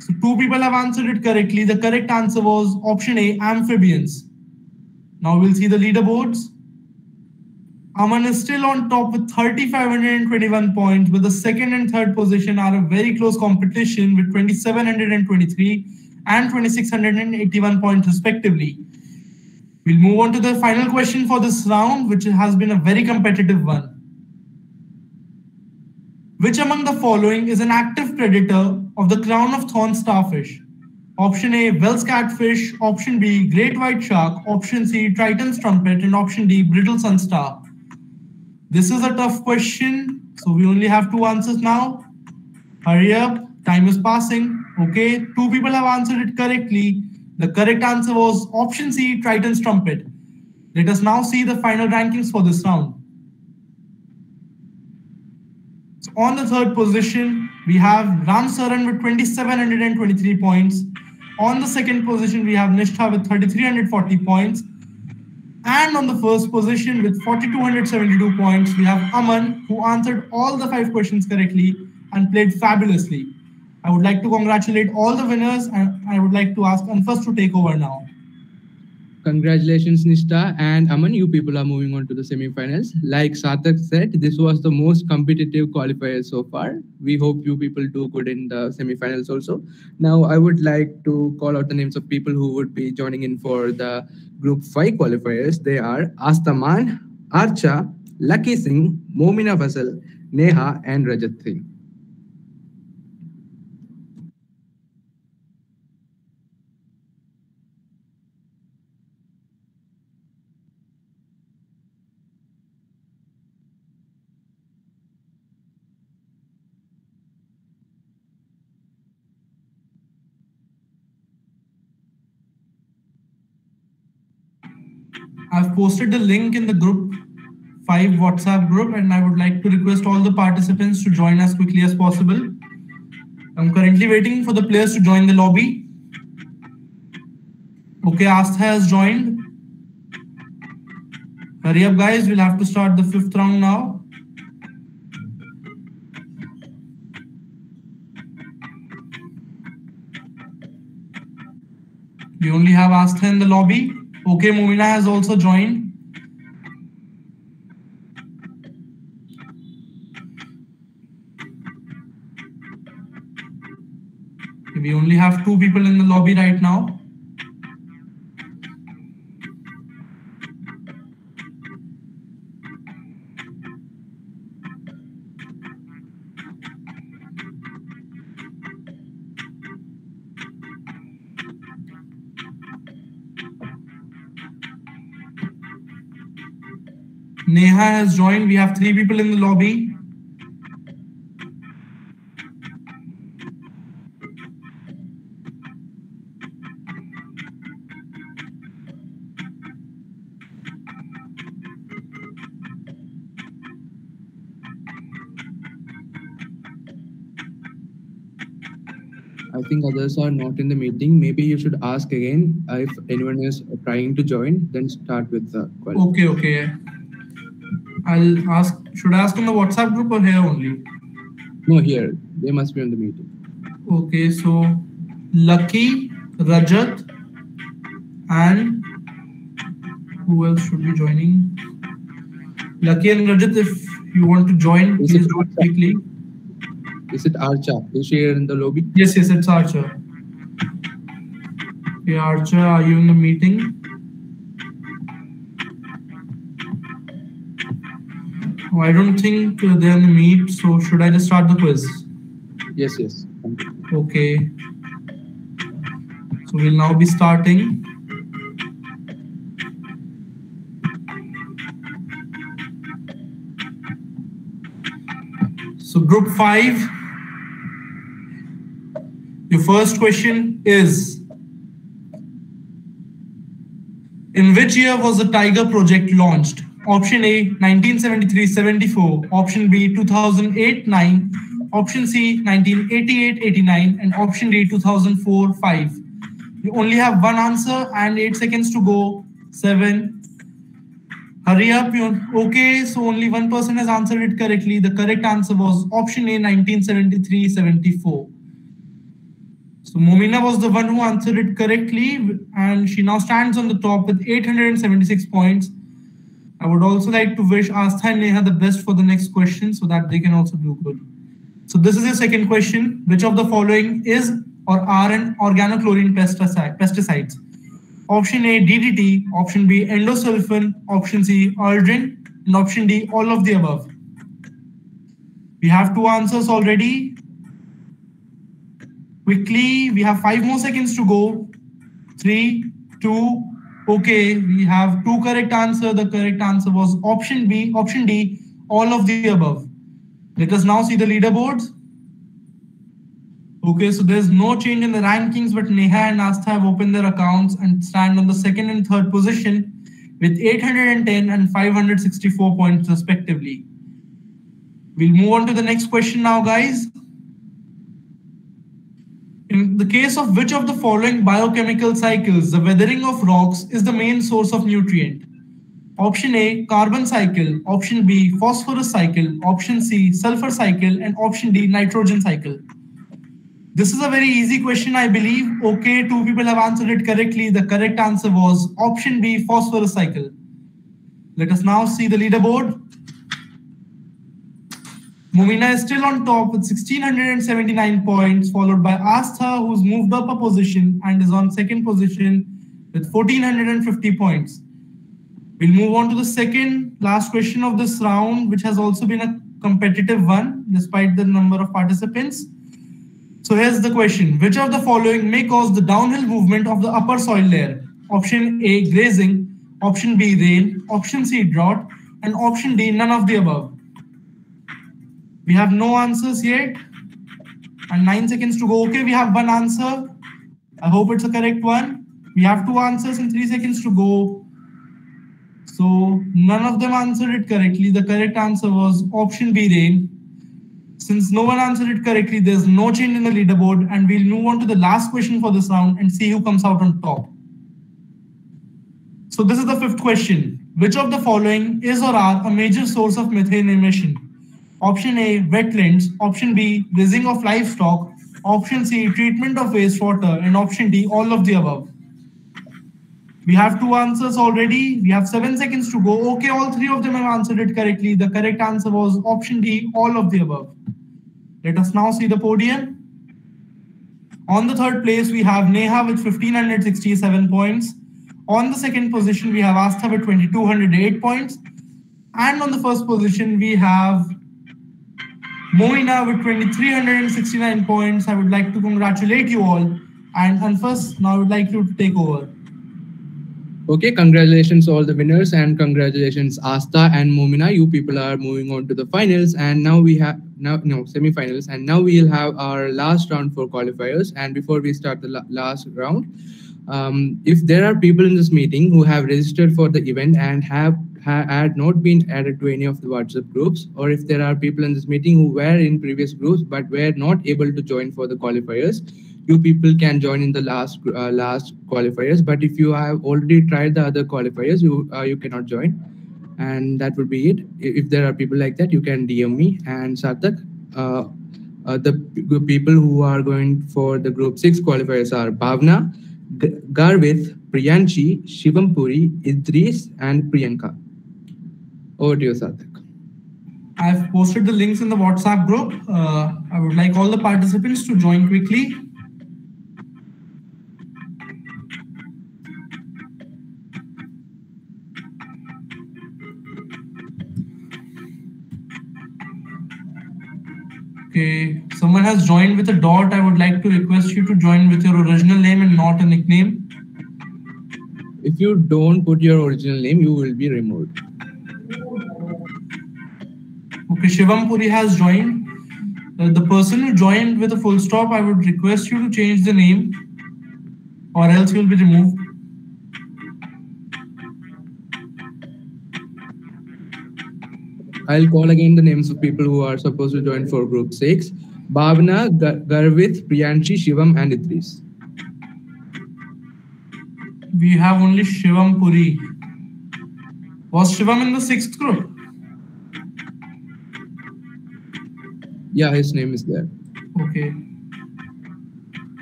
So two people have answered it correctly. The correct answer was option A, amphibians. Now we'll see the leaderboards. Aman is still on top with 3,521 points, but the second and third position are a very close competition with 2,723 and 2,681 points respectively. We'll move on to the final question for this round, which has been a very competitive one. Which among the following is an active predator of the crown of thorns starfish? Option A, Wels catfish. Option B, great white shark. Option C, Triton's trumpet. And option D, brittle sunstar. This is a tough question. So we only have two answers now. Hurry up. Time is passing. Okay. Two people have answered it correctly. The correct answer was option C, Triton's trumpet. Let us now see the final rankings for this round. So on the third position, we have Ram Saran with 2,723 points. On the second position, we have Nishtha with 3,340 points. And on the first position with 4,272 points, we have Aman, who answered all the five questions correctly and played fabulously. I would like to congratulate all the winners and I would like to ask Anfas to take over now. Congratulations, Nishta and Aman. You people are moving on to the semifinals. Like Sarthak said, this was the most competitive qualifier so far. We hope you people do good in the semifinals also. Now, I would like to call out the names of people who would be joining in for the Group 5 qualifiers. They are Astaman, Archa, Lucky Singh, Momina Fasal, Neha, and Rajat Singh. I've posted the link in the group 5 WhatsApp group and I would like to request all the participants to join as quickly as possible. I'm currently waiting for the players to join the lobby. Okay, Astha has joined. Hurry up guys, we'll have to start the fifth round now. We only have Astha in the lobby. Okay, Momina has also joined. We only have two people in the lobby right now. Neha has joined. We have three people in the lobby. I think others are not in the meeting. Maybe you should ask again if anyone is trying to join, then start with the. Okay, okay. I'll ask. Should I ask on the WhatsApp group or here only? No, here. They must be on the meeting. Okay, so Lucky, Rajat, and who else should be joining? Lucky and Rajat, if you want to join, Is please it quickly. Is it Archa? Is she here in the lobby? Yes, yes, it's Archa. Okay, Archa, are you in the meeting? Oh, I don't think uh, they're in the meet, so should I just start the quiz? Yes, yes. Okay. So we'll now be starting. So group five, your first question is, in which year was the Tiger project launched? Option A, 1973-74, option B, 2008-9, option C, 1988-89, and option D, 2004-5. You only have one answer and eight seconds to go. Seven. Hurry up. Okay? So only one person has answered it correctly. The correct answer was option A, 1973-74. So So Momina was the one who answered it correctly, and she now stands on the top with 876 points. I would also like to wish Astha and Neha the best for the next question so that they can also do good. So this is the second question. Which of the following is or are an organochlorine pesticide, pesticides? Option A, DDT. Option B, endosulfan. Option C, aldrin. And option D, all of the above. We have two answers already. Quickly, we have five more seconds to go. Three, two, okay. We have two correct answer. The correct answer was option B, option D, all of the above. Let us now see the leaderboards. Okay, so there's no change in the rankings, but Neha and Astha have opened their accounts and stand on the second and third position with 810 and 564 points respectively. We'll move on to the next question now, guys. The case of which of the following biochemical cycles, the weathering of rocks is the main source of nutrient? Option A, carbon cycle. Option B, phosphorus cycle. Option C, sulfur cycle. And option D, nitrogen cycle. This is a very easy question, I believe. Okay, two people have answered it correctly. The correct answer was option B, phosphorus cycle. Let us now see the leaderboard. Momina is still on top with 1679 points, followed by Astha, who's moved up a position and is on second position with 1450 points. We'll move on to the second last question of this round, which has also been a competitive one despite the number of participants. So here's the question. Which of the following may cause the downhill movement of the upper soil layer? Option A, grazing. Option B, rain. Option C, drought. And option D, none of the above. We have no answers yet. And nine seconds to go. Okay, we have one answer. I hope it's a correct one. We have two answers in three seconds to go. So none of them answered it correctly. The correct answer was option B, rain. Since no one answered it correctly, there's no change in the leaderboard, and we'll move on to the last question for this round and see who comes out on top. So this is the fifth question. Which of the following is or are a major source of methane emission? Option A, wetlands. Option B, grazing of livestock. Option C, treatment of wastewater. And option D, all of the above. We have two answers already. We have seven seconds to go. Okay, all three of them have answered it correctly. The correct answer was option D, all of the above. Let us now see the podium. On the third place, we have Neha with 1567 points. On the second position, we have Astha with 2208 points. And on the first position, we have Momina with 2369 points. I would like to congratulate you all. Anfas, now I would like you to take over. Okay, congratulations all the winners and congratulations Asta and Momina. You people are moving on to the finals and now we have now no semi-finals and now we'll have our last round for qualifiers. And before we start the la last round, um, if there are people in this meeting who have registered for the event and have ha had not been added to any of the WhatsApp groups, or if there are people in this meeting who were in previous groups but were not able to join for the qualifiers, you people can join in the last uh, last qualifiers. But if you have already tried the other qualifiers, you uh, you cannot join, and that would be it. If there are people like that, you can DM me and Sarthak. Uh, uh, the people who are going for the group six qualifiers are Bhavna, Garvith, Priyanchi, Shivampuri, Idris, and Priyanka. Over to you, Sarthak. I've posted the links in the WhatsApp group. Uh, I would like all the participants to join quickly. Okay, someone has joined with a dot. I would like to request you to join with your original name and not a nickname. If you don't put your original name, you will be removed. Okay, Shivam Puri has joined. Uh, the person who joined with a full stop, I would request you to change the name or else you will be removed. I'll call again the names of people who are supposed to join for group six. Bhavna, Gar Garvith, Priyanshi, Shivam, and Idris. We have only Shivam Puri. Was Shivam in the sixth group? Yeah, his name is there. Okay.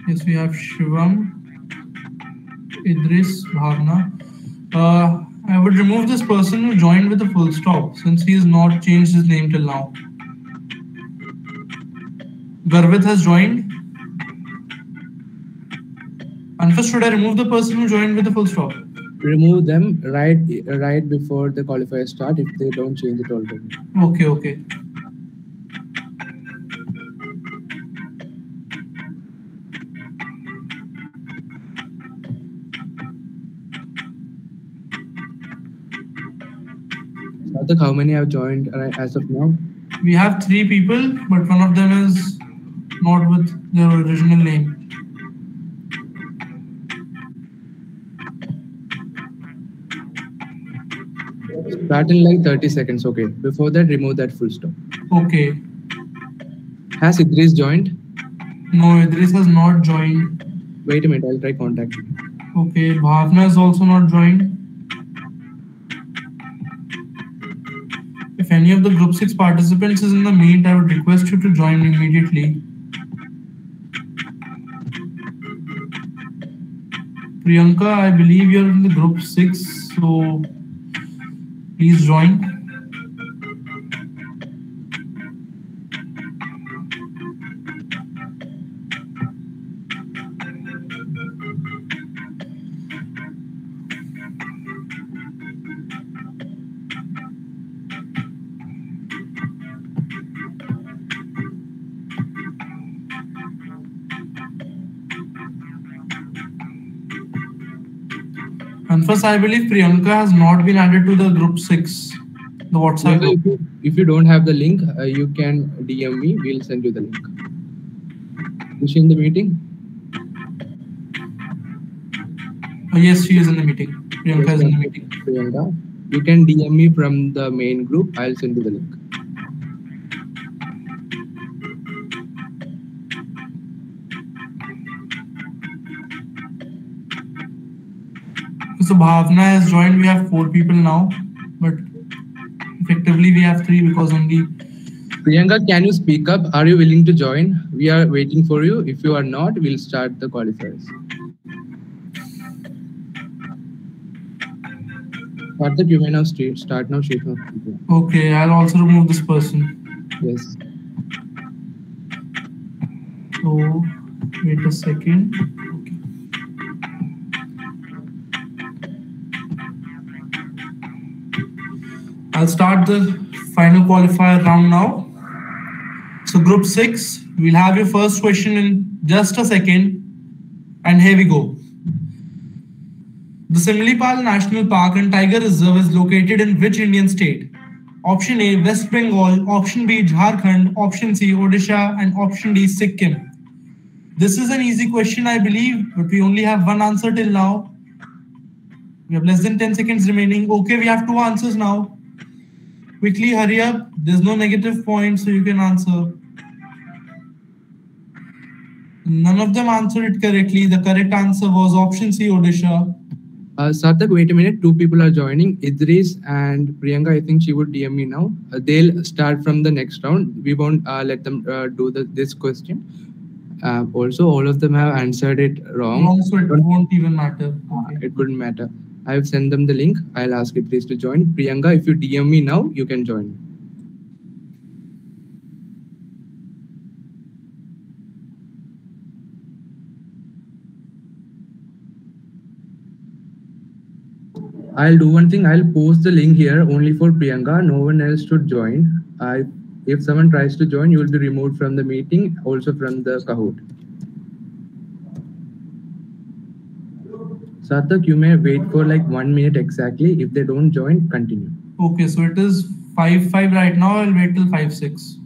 Yes, we have Shivam, Idris, Bhavna. Uh, I would remove this person who joined with a full stop since he has not changed his name till now. Garvit has joined. Anfas, should I remove the person who joined with a full stop? Remove them right right before the qualifiers start if they don't change it already. Okay, okay. Sarthak, how many have joined as of now? We have three people, but one of them is not with their original name. Start in like 30 seconds. Okay. Before that, remove that full stop. Okay. Has Idris joined? No, Idris has not joined. Wait a minute, I'll try contacting. Okay, Bhavna is also not joined. Any of the group 6 participants is in the meet, I would request you to join immediately. Priyanka, I believe you're in the group 6, so please join. Anfas, I believe Priyanka has not been added to the group 6, the WhatsApp group. if, you, if you don't have the link, uh, you can DM me. We'll send you the link. Is she in the meeting? Oh, yes, she is in the meeting. Priyanka is in the meeting. Priyanka. You can DM me from the main group. I'll send you the link. So Bhavna has joined. We have four people now, but effectively we have three because only. Priyanka, can you speak up? Are you willing to join? We are waiting for you. If you are not, we'll start the qualifiers. Karthik, you may now st- start now. Okay, I'll also remove this person. Yes. So wait a second. I'll start the final qualifier round now. So group six, we'll have your first question in just a second. And here we go. The Simlipal National Park and Tiger Reserve is located in which Indian state? Option A, West Bengal. Option B, Jharkhand. Option C, Odisha. And option D, Sikkim. This is an easy question, I believe, but we only have one answer till now. We have less than 10 seconds remaining. Okay, we have two answers now. Quickly hurry up. There's no negative point, so you can answer. None of them answered it correctly. The correct answer was option C, Odisha. Uh, Sarthak, wait a minute. Two people are joining. Idris and Priyanka. I think she would DM me now. Uh, they'll start from the next round. We won't uh, let them uh, do the, this question. Uh, also, all of them have answered it wrong. Wrong, so it won't even matter. Okay. It wouldn't matter. I've sent them the link. I'll ask Idris to join. Priyanka, if you DM me now, you can join. I'll do one thing. I'll post the link here only for Priyanka. No one else should join. I, if someone tries to join, you will be removed from the meeting, also from the Kahoot. Sarthak, you may wait for like one minute exactly. If they don't join, continue. Okay, so it is 5 5 right now. I'll wait till 5 6.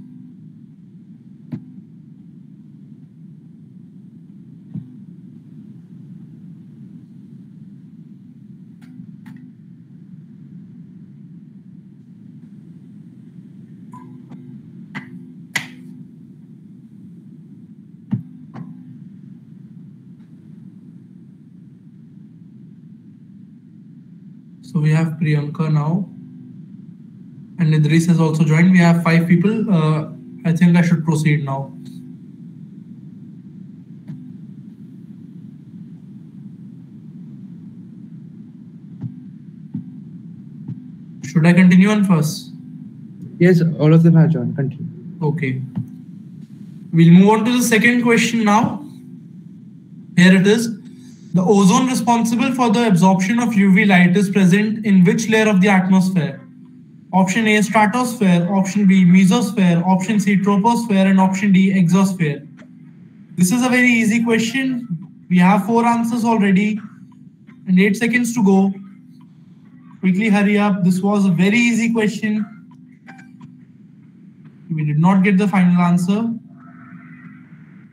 So we have Priyanka now. And Idris has also joined. We have five people. Uh, I think I should proceed now. Should I continue on first? Yes, all of them have joined. Continue. Okay. We'll move on to the second question now. Here it is. The ozone responsible for the absorption of UV light is present in which layer of the atmosphere? Option A, stratosphere. Option B, mesosphere. Option C, troposphere. And option D, exosphere. This is a very easy question. We have four answers already and eight seconds to go. Quickly hurry up. This was a very easy question. We did not get the final answer.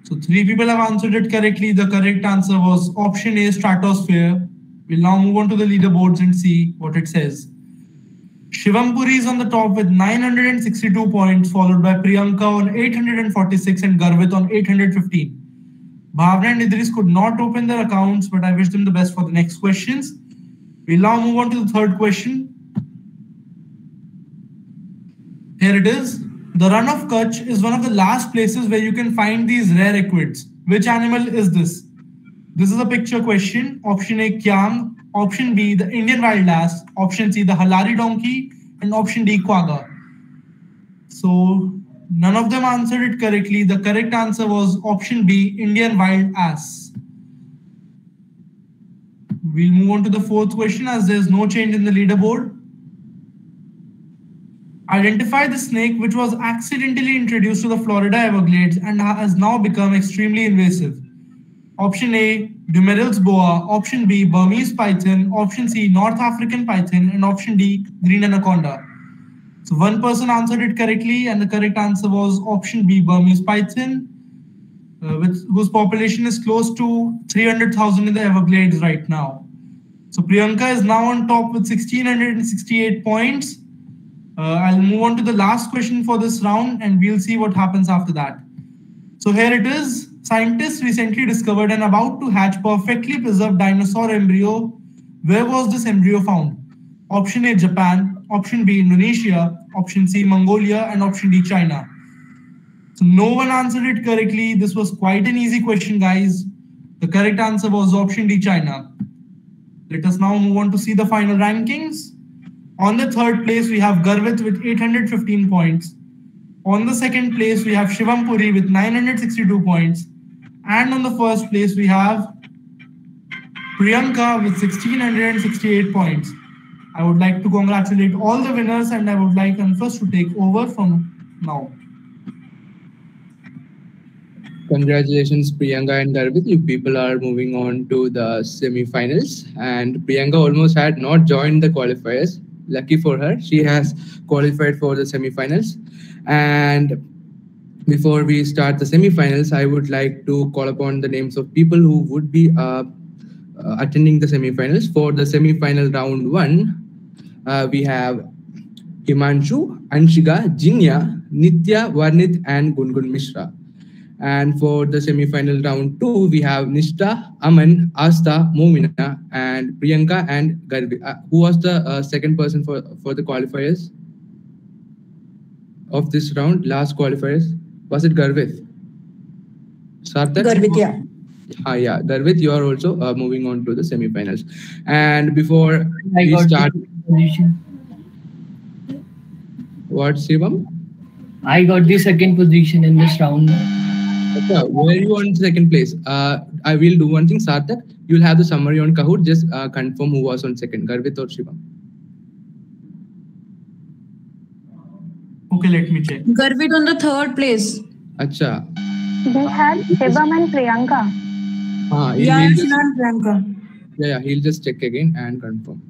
So three people have answered it correctly. The correct answer was option A, stratosphere. We'll now move on to the leaderboards and see what it says. Shivam Puri is on the top with 962 points, followed by Priyanka on 846 and Garvit on 815. Bhavna and Idris could not open their accounts, but I wish them the best for the next questions. We'll now move on to the third question. Here it is. The Rann of Kutch is one of the last places where you can find these rare equids. Which animal is this? This is a picture question. Option A, Kiang. Option B, the Indian wild ass. Option C, the Halari donkey. And option D, Quagga. So none of them answered it correctly. The correct answer was option B, Indian wild ass. We'll move on to the fourth question as there's no change in the leaderboard. Identify the snake which was accidentally introduced to the Florida Everglades and has now become extremely invasive. Option A, Dumeril's boa. Option B, Burmese python. Option C, North African python. And option D, green anaconda. So one person answered it correctly, and the correct answer was option B, Burmese python, uh, with, whose population is close to 300,000 in the Everglades right now. So Priyanka is now on top with 1668 points. Uh, I'll move on to the last question for this round, and we'll see what happens after that. So here it is. Scientists recently discovered an about to hatch perfectly preserved dinosaur embryo. Where was this embryo found? Option A, Japan. Option B, Indonesia. Option C, Mongolia. And option D, China. So no one answered it correctly. This was quite an easy question, guys. The correct answer was option D, China. Let us now move on to see the final rankings. On the third place, we have Garvit with 815 points. On the second place, we have Shivam Puri with 962 points. And on the first place, we have Priyanka with 1668 points. I would like to congratulate all the winners and I would like Anfas to take over from now. Congratulations, Priyanka and Garvit. You people are moving on to the semi-finals. And Priyanka almost had not joined the qualifiers. Lucky for her, she has qualified for the semi-finals. And before we start the semi-finals, I would like to call upon the names of people who would be uh, uh, attending the semi-finals. For the semi-final round one, uh, we have Himanshu, Anshika, Jinya, Nitya, Varnith, and Gungun Mishra. And for the semi-final round two, we have Nishta, Aman, Asta, Momina, and Priyanka and Garvi. Uh, who was the uh, second person for, for the qualifiers of this round, last qualifiers? Was it Garvit? Sarthak? Garvit, yeah. Ah, yeah, Garvit, you are also uh, moving on to the semi-finals. And before I we start, the position. what, Shivam? I got the second position in this round. Okay, where you on second place? Uh, I will do one thing, Sarthak. You'll have the summary on Kahoot. Just uh, confirm who was on second, Garvit or Shivam. Okay, let me check. Garvit on the third place. Acha. We had Shivam and Priyanka. Ah, Yeah, he'll it's just, not Priyanka. yeah, yeah, he'll just check again and confirm.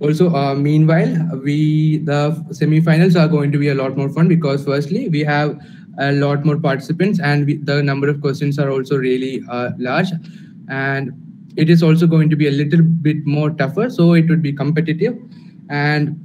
Also, uh, meanwhile, we the semi-finals are going to be a lot more fun because firstly, we have a lot more participants and we, the number of questions are also really uh, large. And it is also going to be a little bit more tougher so it would be competitive. And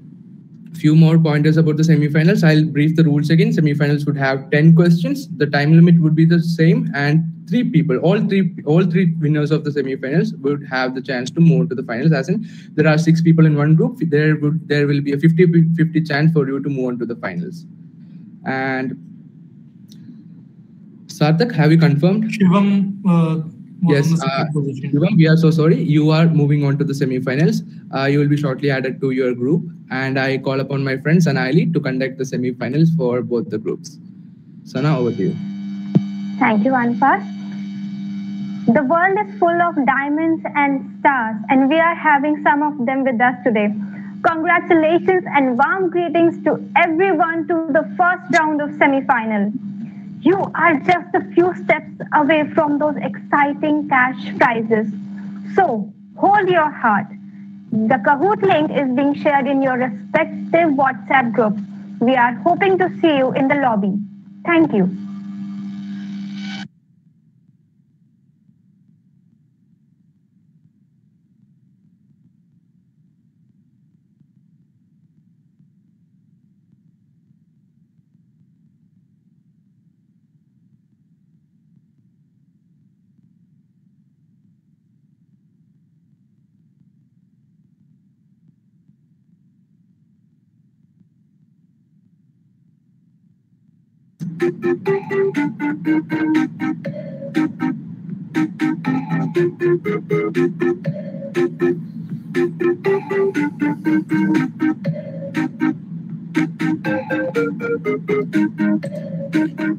few more pointers about the semifinals. I'll brief the rules again. Semifinals would have 10 questions. The time limit would be the same and three people all three all three winners of the semifinals would have the chance to move to the finals. As in there are six people in one group. There would there will be a 50 50 chance for you to move on to the finals. And Sarthak, have you confirmed? Shivam, uh, Yes, uh, second position. We are so sorry. You are moving on to the semi-finals. Uh, you will be shortly added to your group, and I call upon my friends Sana Ali to conduct the semi-finals for both the groups. Sana, over to you. Thank you, Anfas. The world is full of diamonds and stars, and we are having some of them with us today. Congratulations and warm greetings to everyone to the first round of semi-final. You are just a few steps away from those exciting cash prizes. So hold your heart. The Kahoot link is being shared in your respective WhatsApp groups. We are hoping to see you in the lobby. Thank you.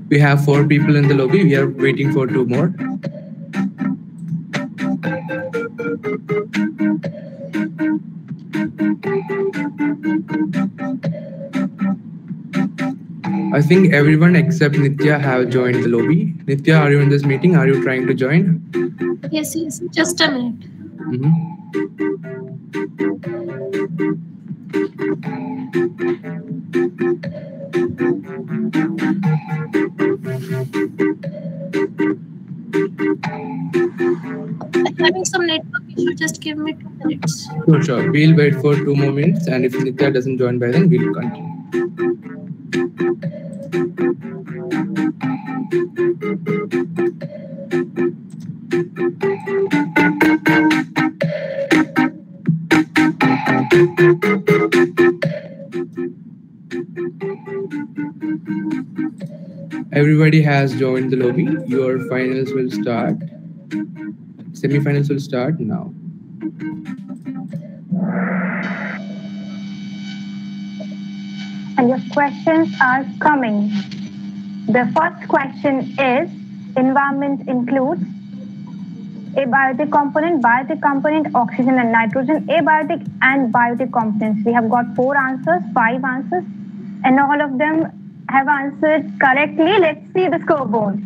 We have four people in the lobby. We are waiting for two more. I think everyone except Nitya have joined the lobby. Nitya, are you in this meeting? Are you trying to join? Yes, yes. Just a minute. Mhm. I'm having some network issue. Just give me two minutes. Sure, sure. We'll wait for two more minutes, and if Nitya doesn't join by then, we'll continue. Everybody has joined the lobby. Your finals will start. Semi-finals will start now. and your questions are coming. The first question is environment includes abiotic component, biotic component, oxygen and nitrogen, abiotic and biotic components. We have got four answers, five answers, and all of them have answered correctly. Let's see the scoreboard.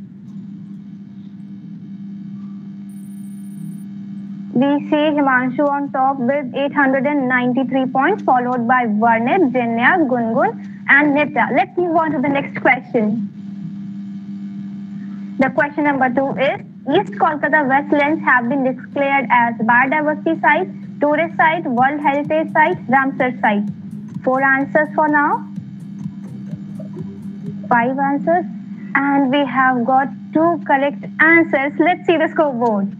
We see Himanshu on top with 893 points, followed by Varnith, Jinya, Gungun, and Nitya. Let's move on to the next question. The question number two is East Kolkata Wetlands have been declared as biodiversity site, tourist site, World Heritage Site, Ramsar site. Four answers for now. Five answers. And we have got two correct answers. Let's see the scoreboard.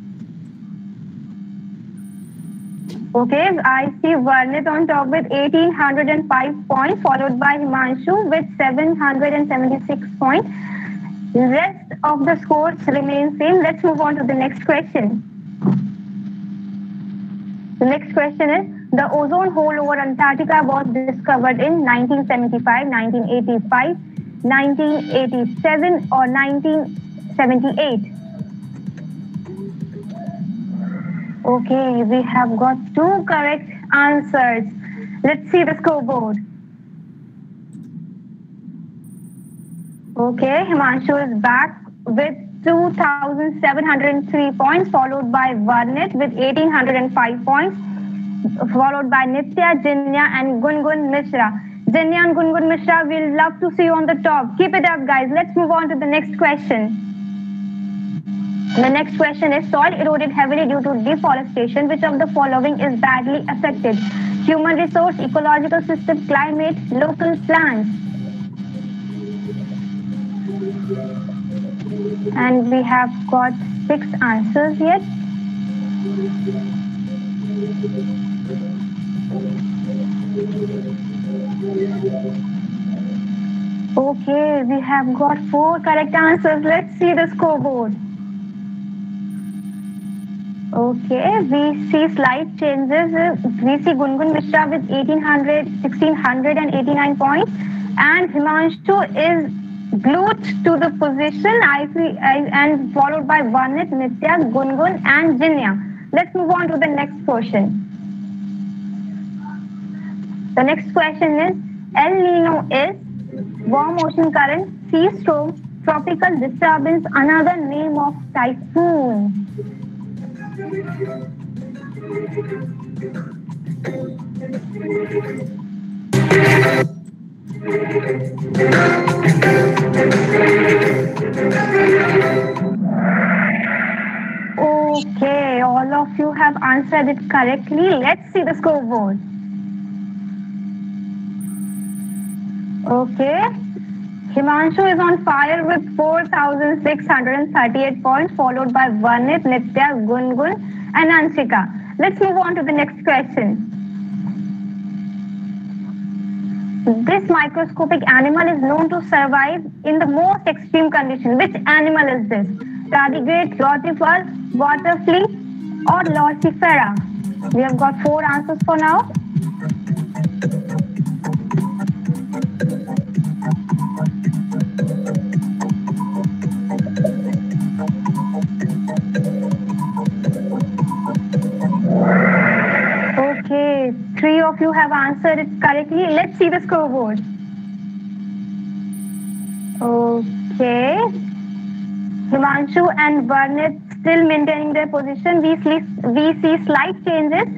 Okay, I see Varnith on top with 1805 points, followed by Himanshu with 776 points. Rest of the scores remain same. Let's move on to the next question. The next question is the ozone hole over Antarctica was discovered in 1975, 1985, 1987, or 1978. Okay, we have got two correct answers. Let's see the scoreboard. Okay, Himanshu is back with 2,703 points, followed by Varnith with 1,805 points, followed by Nitya, Jinya, and Gungun Mishra. Jinya and Gungun Mishra, we'll love to see you on the top. Keep it up, guys. Let's move on to the next question. The next question is soil eroded heavily due to deforestation. Which of the following is badly affected? Human resource, ecological system, climate, local plants. And we have got six answers yet. Okay, we have got four correct answers. Let's see the scoreboard. Okay, we see slight changes. We see Gungun Mishra with 1800, 1689 points, and Himanshu is glued to the position I see, I, and followed by Varnith, Nitya, Gungun, and Jinya. Let's move on to the next question. The next question is El Nino is warm ocean current, sea storm, tropical disturbance, another name of typhoon. Okay, all of you have answered it correctly. Let's see the scoreboard. Okay. Himanshu is on fire with 4,638 points, followed by Varnith, Nitya, Gungun, and Anshika. Let's move on to the next question. This microscopic animal is known to survive in the most extreme conditions. Which animal is this? Tardigrade, rotifer, water flea, or Loricifera? We have got four answers for now. Of you have answered it correctly. Let's see the scoreboard. Okay. Himanshu and Varnith still maintaining their position. We see, we see slight changes.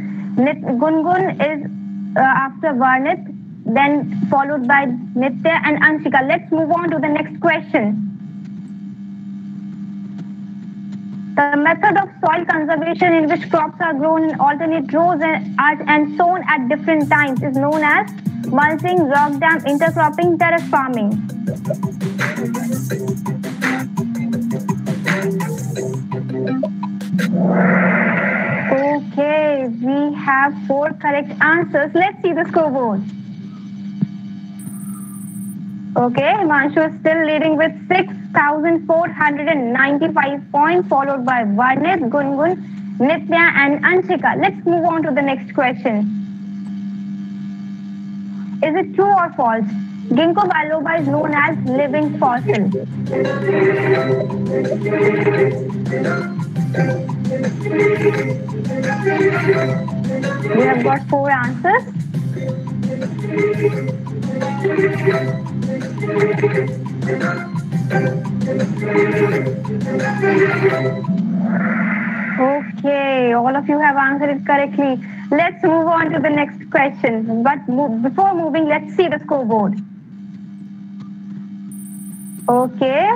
Gungun is uh, after Varnith, then followed by Nitya and Anshika. Let's move on to the next question. The method of soil conservation in which crops are grown in alternate rows and, and sown at different times is known as mulching, rock dam, intercropping, terrace farming. Okay, we have four correct answers. Let's see the scoreboard. Okay, Himanshu is still leading with 6,495 points, followed by Varnith, Gungun, Nitya, and Anshika. Let's move on to the next question. Is it true or false? Ginkgo biloba is known as living fossil. We have got four answers. Okay, all of you have answered it correctly. Let's move on to the next question. But before moving, let's see the scoreboard. Okay,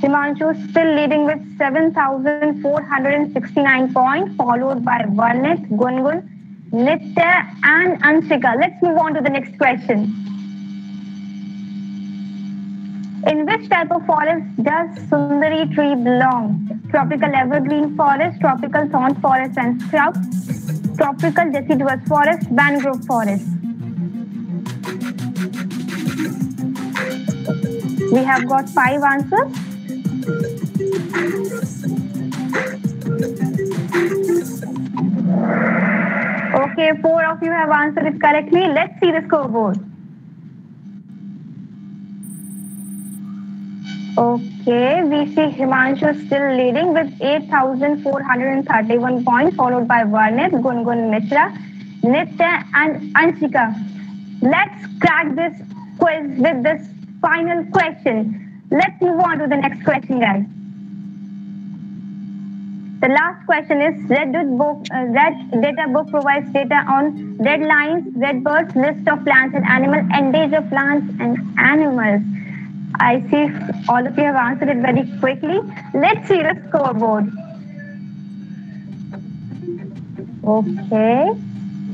Himanshu is still leading with 7,469 points, followed by Varnith, Gungun, Nitya, and Anshika. Let's move on to the next question. In which type of forest does Sundari tree belong? Tropical evergreen forest, tropical thorn forest and scrub, tropical deciduous forest, mangrove forest. We have got five answers. Okay, four of you have answered it correctly. Let's see the scoreboard. Okay, we see Himanshu still leading with 8,431 points, followed by Varnith, Gungun Mishra, Nitya, and Anshika. Let's crack this quiz with this final question. Let's move on to the next question, guys. The last question is Red, book, uh, Red Data Book provides data on red lions, red birds, list of plants and animals, endangered plants and animals. I see all of you have answered it very quickly. Let's see the scoreboard. Okay.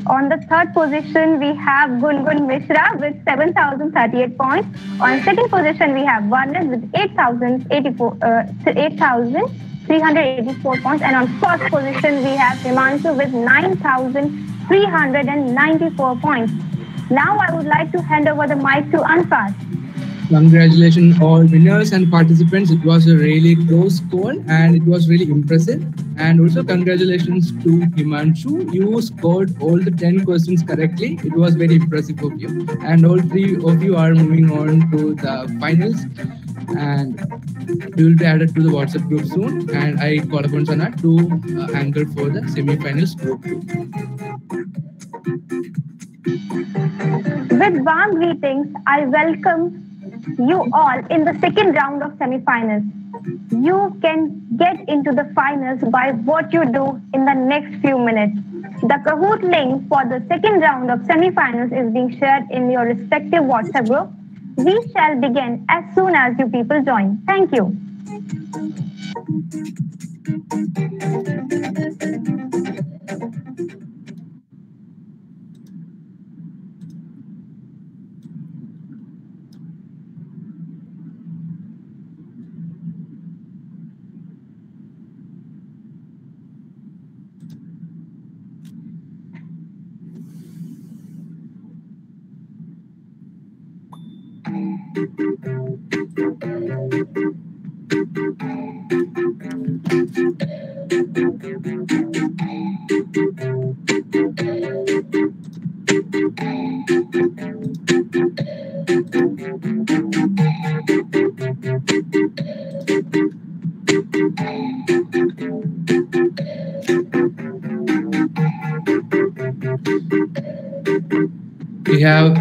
On the third position, we have Gungun Mishra with 7,038 points. On second position, we have Varnith with 8,084, uh, 8,384 points. And on first position, we have Himanshu with 9,394 points. Now I would like to hand over the mic to Anfas. Congratulations, all winners and participants. It was a really close call and it was really impressive. And also congratulations to Himanshu. You scored all the 10 questions correctly. It was very impressive of you. And all three of you are moving on to the finals. And you will be added to the WhatsApp group soon. And I call upon Sana to uh, anchor for the semi-finals group. With warm greetings, I welcome you all in the second round of semi-finals. You can get into the finals by what you do in the next few minutes. The Kahoot link for the second round of semi-finals is being shared in your respective WhatsApp group. We shall begin as soon as you people join. Thank you.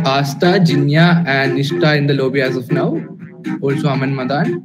Asta, Jinya, and Nishta in the lobby as of now. Also Aman Madan.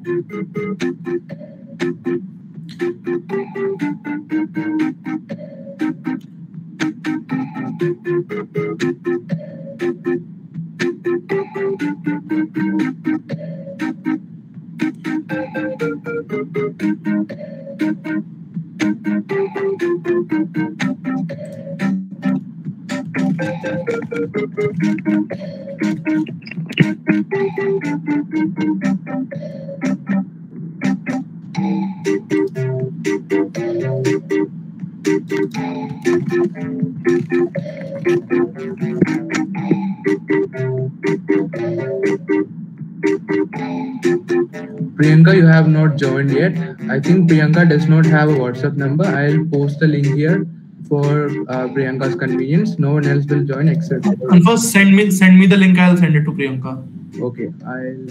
Not joined yet. I think Priyanka does not have a WhatsApp number. I'll post the link here for uh, Priyanka's convenience. No one else will join except. And first, send me send me the link. I'll send it to Priyanka. Okay, I'll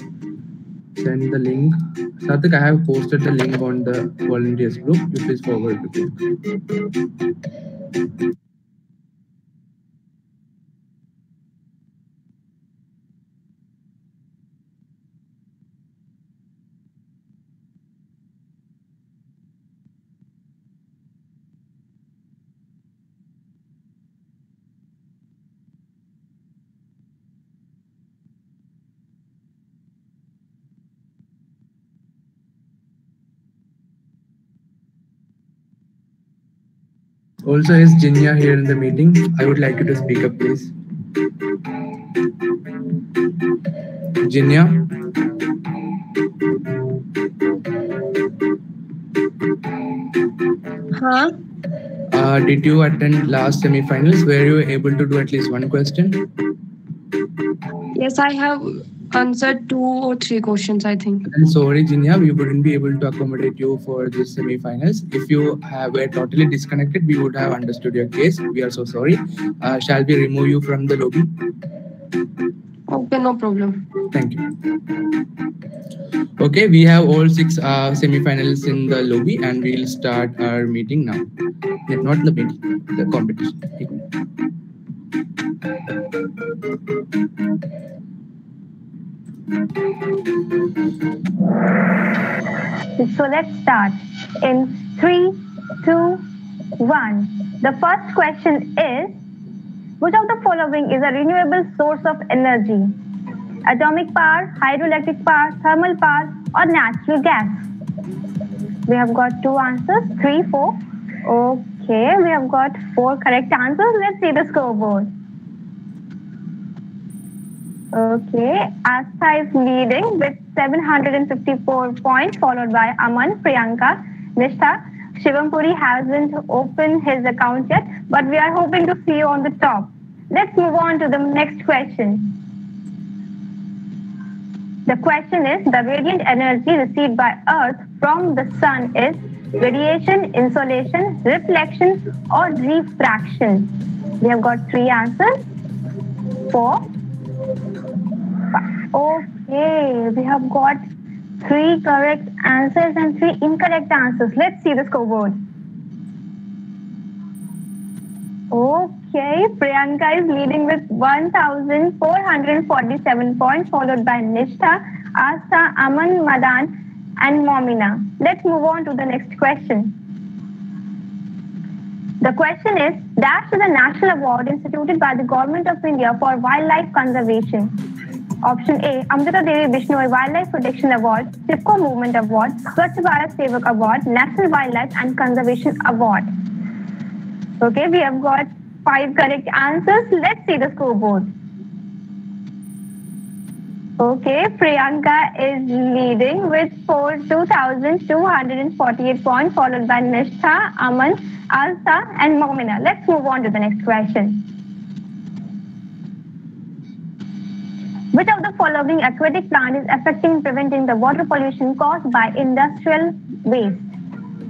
send the link. Sarthak, I have posted the link on the volunteers group. You please forward to Priyanka. Also, is Jinya here in the meeting? I would like you to speak up, please. Jinya? Huh? Uh, did you attend last semi-finals? Were you able to do at least one question? Yes, I have answered two or three questions, I think. And sorry, Jinya, we wouldn't be able to accommodate you for this semi-finals. If you have, were totally disconnected, we would have understood your case. We are so sorry. Uh, shall we remove you from the lobby? Okay, no problem. Thank you. Okay, we have all six uh, semi-finals in the lobby, and we'll start our meeting now. Not the meeting, the competition. So let's start. In three, two, one. The first question is Which of the following is a renewable source of energy? Atomic power, hydroelectric power, thermal power, or natural gas? We have got two answers, three, four. Okay, we have got four correct answers. Let's see the scoreboard. Okay, Asta is leading with 754 points, followed by Aman, Priyanka, Nishtha. Shivam Puri hasn't opened his account yet, but we are hoping to see you on the top. Let's move on to the next question. The question is the radiant energy received by Earth from the sun is radiation, insolation, reflection, or refraction? We have got three answers. Four. Okay, we have got three correct answers and three incorrect answers. Let's see the scoreboard. Okay, Priyanka is leading with 1,447 points, followed by Nishtha, Asta, Aman, Madan, and Momina. Let's move on to the next question. The question is Dash is a national award instituted by the Government of India for wildlife conservation. Option A, Amrita Devi Bishnoi Wildlife Protection Award, Chipko Movement Award, Swachh Bharat Sevak Award, National Wildlife and Conservation Award. Okay, we have got five correct answers. Let's see the scoreboard. Okay, Priyanka is leading with four 2,248 points, followed by Nishtha, Aman, Alsa, and Momina. Let's move on to the next question. Which of the following aquatic plant is affecting preventing the water pollution caused by industrial waste?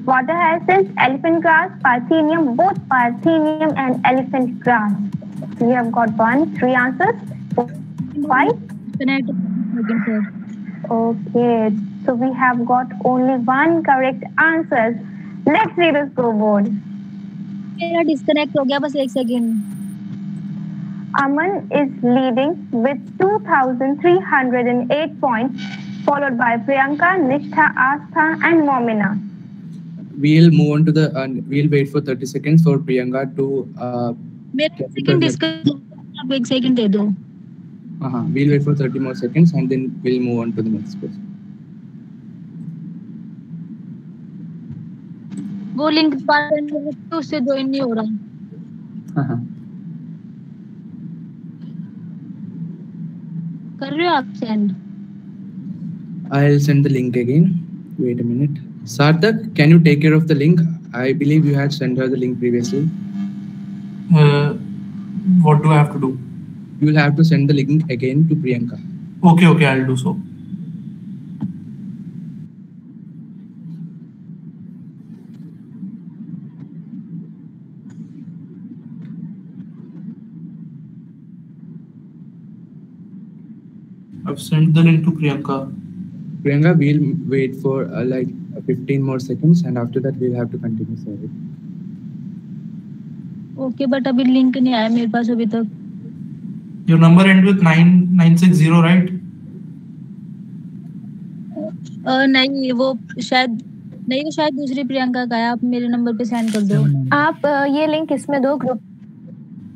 Water hyacinth, elephant grass, parthenium, both parthenium and elephant grass. We have got one, three answers, four, five. Okay, so we have got only one correct answer. Let's see the scoreboard. मेरा disconnect हो गया बस एक second Aman is leading with 2,308 points, followed by Priyanka, Nishtha, Astha, and Momina. We'll move on to the. Uh, we'll wait for 30 seconds for Priyanka to. Uh, मेरा second disconnect आप एक second दे दो uh-huh. We'll wait for 30 more seconds and then we'll move on to the next question. वो link पर उससे join नहीं हो रहा Uh-huh. कर रहे हो आप send I will send the link again wait a minute Sarthak can you take care of the link I believe you had send her the link previously what do i have to do you will have to send the link again to priyanka okay okay i'll do so I've sent the link to Priyanka. Priyanka, we'll wait for uh, like uh, 15 more seconds and after that we'll have to continue. Sorry. Okay but अभी link नहीं आया मेरे पास अभी तक Your number ends with 9960, right? नहीं वो शायद नहीं वो शायद दूसरी प्रियंका का है आप मेरे नंबर पे सेंड कर दो आप अ, ये लिंक इसमें दो ग्रुप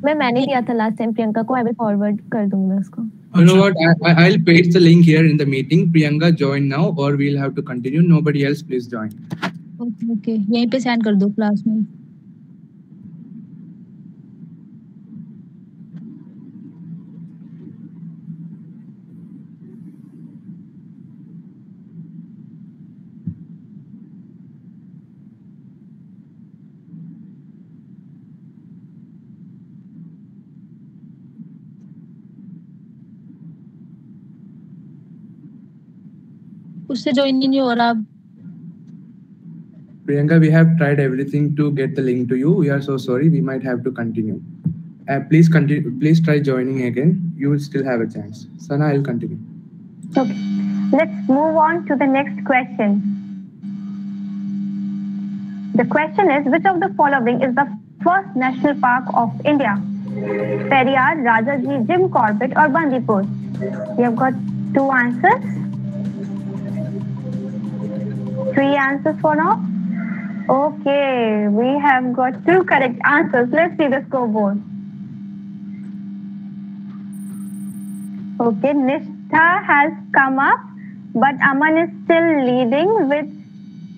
में मैंने दिया था लास्ट टाइम प्रियंका को आई विल फॉरवर्ड कर दूँगी उसको You know what? I, I- I'll paste the link here in the meeting. Priyanka, join now or we'll have to continue. Nobody else, please join. Okay okay यहीं पे send कर दो class में उससे join ही नहीं हो रहा Priyanka, we have tried everything to get the link to you. We are so sorry. We might have to continue. Uh, please continue. Please try joining again. You will still have a chance. Sana, I'll continue. Okay, let's move on to the next question. The question is Which of the following is the first national park of India? Periyar, Rajaji, Jim Corbett, or Bandipur? We have got two answers. Three answers for now. Okay, we have got two correct answers. Let's see the scoreboard. Okay, Nishtha has come up, but Aman is still leading with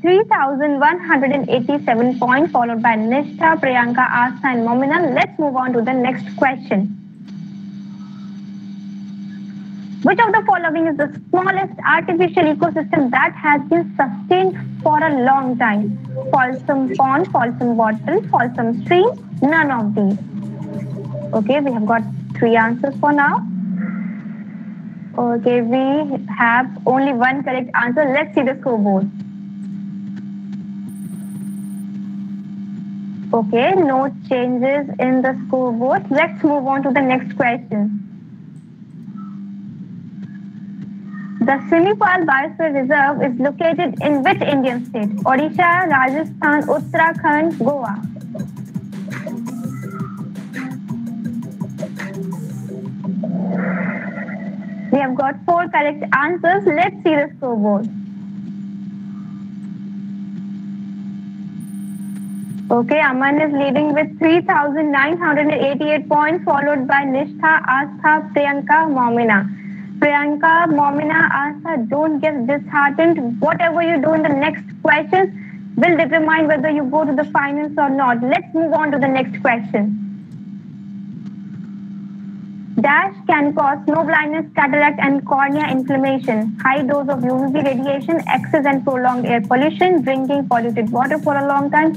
3,187 points, followed by Nishtha, Priyanka, Asta, and Momina. Let's move on to the next question. Which of the following is the smallest artificial ecosystem that has been sustained for a long time? Folsom pond, Folsom bottle, Folsom stream, none of these. Okay, we have got three answers for now. Okay, we have only one correct answer. Let's see the scoreboard. Okay, no changes in the scoreboard. Let's move on to the next question. The Simipal Biosphere Reserve is located in which Indian state? Odisha, Rajasthan, Uttarakhand, Goa. We have got four correct answers. Let's see the scoreboard. Okay, Aman is leading with 3,988 points, followed by Nishtha, Astha, Priyanka, Momina. Priyanka, Momina, Astha, don't get disheartened. Whatever you do in the next questions will determine whether you go to the finals or not. Let's move on to the next question. Dash can cause snow blindness, cataract, and cornea inflammation. High dose of UVB radiation, excess and prolonged air pollution, drinking polluted water for a long time,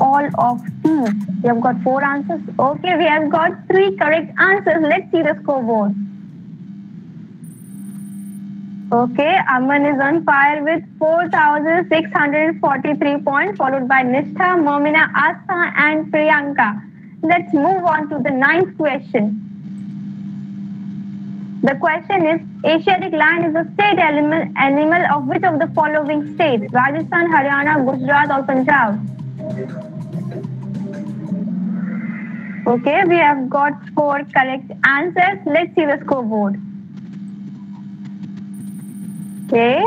all of these. We have got four answers. Okay, we have got three correct answers. Let's see the scoreboard. Okay, Aman is on fire with 4,643 points, followed by Nishtha, Momina, Astha, and Priyanka. Let's move on to the ninth question. The question is Asiatic lion is a state animal, animal of which of the following states? Rajasthan, Haryana, Gujarat, or Punjab? Okay, we have got four correct answers. Let's see the scoreboard. Okay,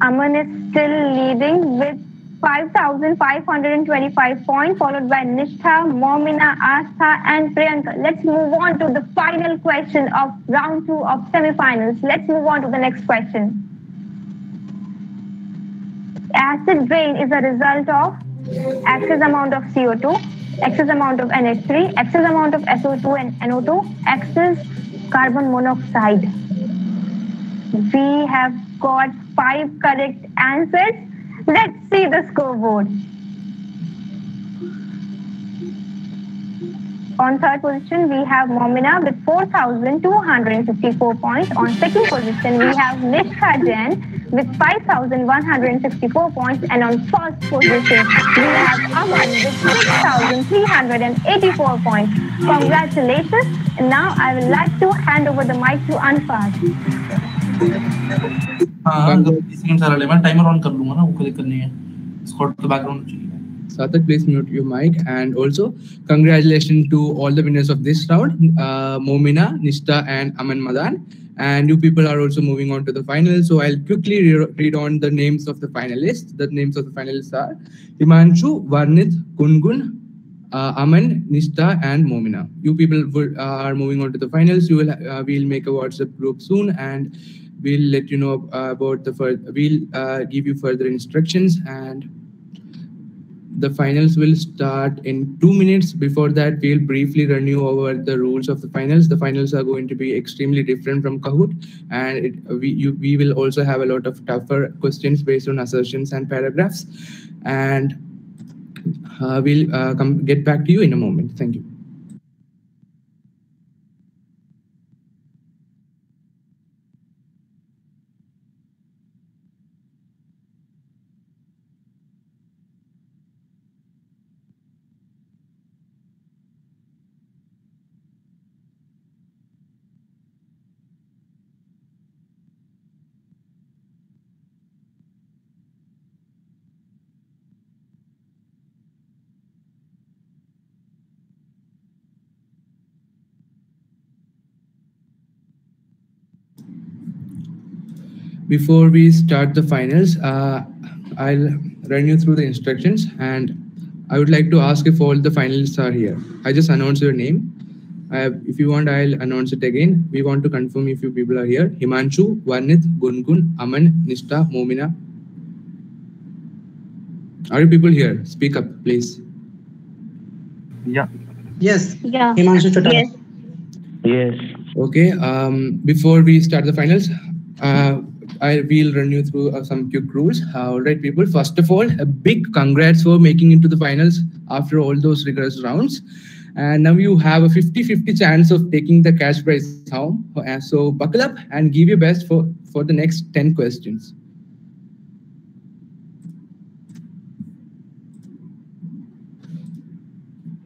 Aman is still leading with 5,525 points, followed by Nishtha, Momina, Astha, and Priyanka. Let's move on to the final question of round two of semifinals. Let's move on to the next question. Acid rain is a result of excess amount of CO2, excess amount of NH3, excess amount of SO2 and NO2, excess carbon monoxide. We have got five correct answers. Let's see the scoreboard. On third position, we have Momina with 4,254 points. On second position, we have Nishtha Jain with 5,164 points. And on first position, we have Aman with 6,384 points. Congratulations. And now I would like to hand over the mic to Anfas. हाँ please mute your mic. And also, congratulations to all the winners of this round, uh, Momina, Nishta, and Aman Madan. And you people are also moving on to the final. So I'll quickly re read on the names of the finalists. The names of the finalists are Himanshu, Varnith, Gungun, uh, Aman, Nishta, and Momina. You people will, uh, are moving on to the finals. You will uh, we'll make a WhatsApp group soon, and we'll let you know uh, about the further. We'll uh, give you further instructions and the finals will start in two minutes. Before that, we'll briefly run you over the rules of the finals. The finals are going to be extremely different from Kahoot, and it, we you, we will also have a lot of tougher questions based on assertions and paragraphs. And uh, we'll uh, come get back to you in a moment. Thank you. Before we start the finals, uh, I'll run you through the instructions and I would like to ask if all the finalists are here. I just announced your name. Uh, if you want, I'll announce it again. We want to confirm if you people are here. Himanshu, Varnith, Gungun, Aman, Nishta, Momina. Are you people here? Speak up, please. Yeah. Yes. Yeah. Himanshu Chotara. Yes. Yes. Okay. Um, before we start the finals, uh, I will run you through uh, some quick rules. all right, people. First of all, a big congrats for making into the finals after all those rigorous rounds. And now you have a 50-50 chance of taking the cash prize home. So buckle up and give your best for, for the next 10 questions.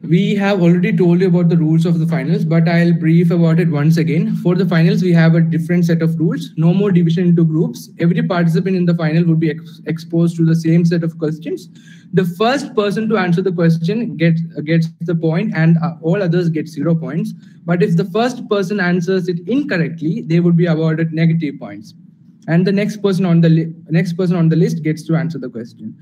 We have already told you about the rules of the finals, but I'll brief about it once again. For the finals, we have a different set of rules. No more division into groups. Every participant in the final would be ex- exposed to the same set of questions. The first person to answer the question gets gets the point, and uh, all others get zero points. But if the first person answers it incorrectly, they would be awarded negative points. And the next person on the next person on the list gets to answer the question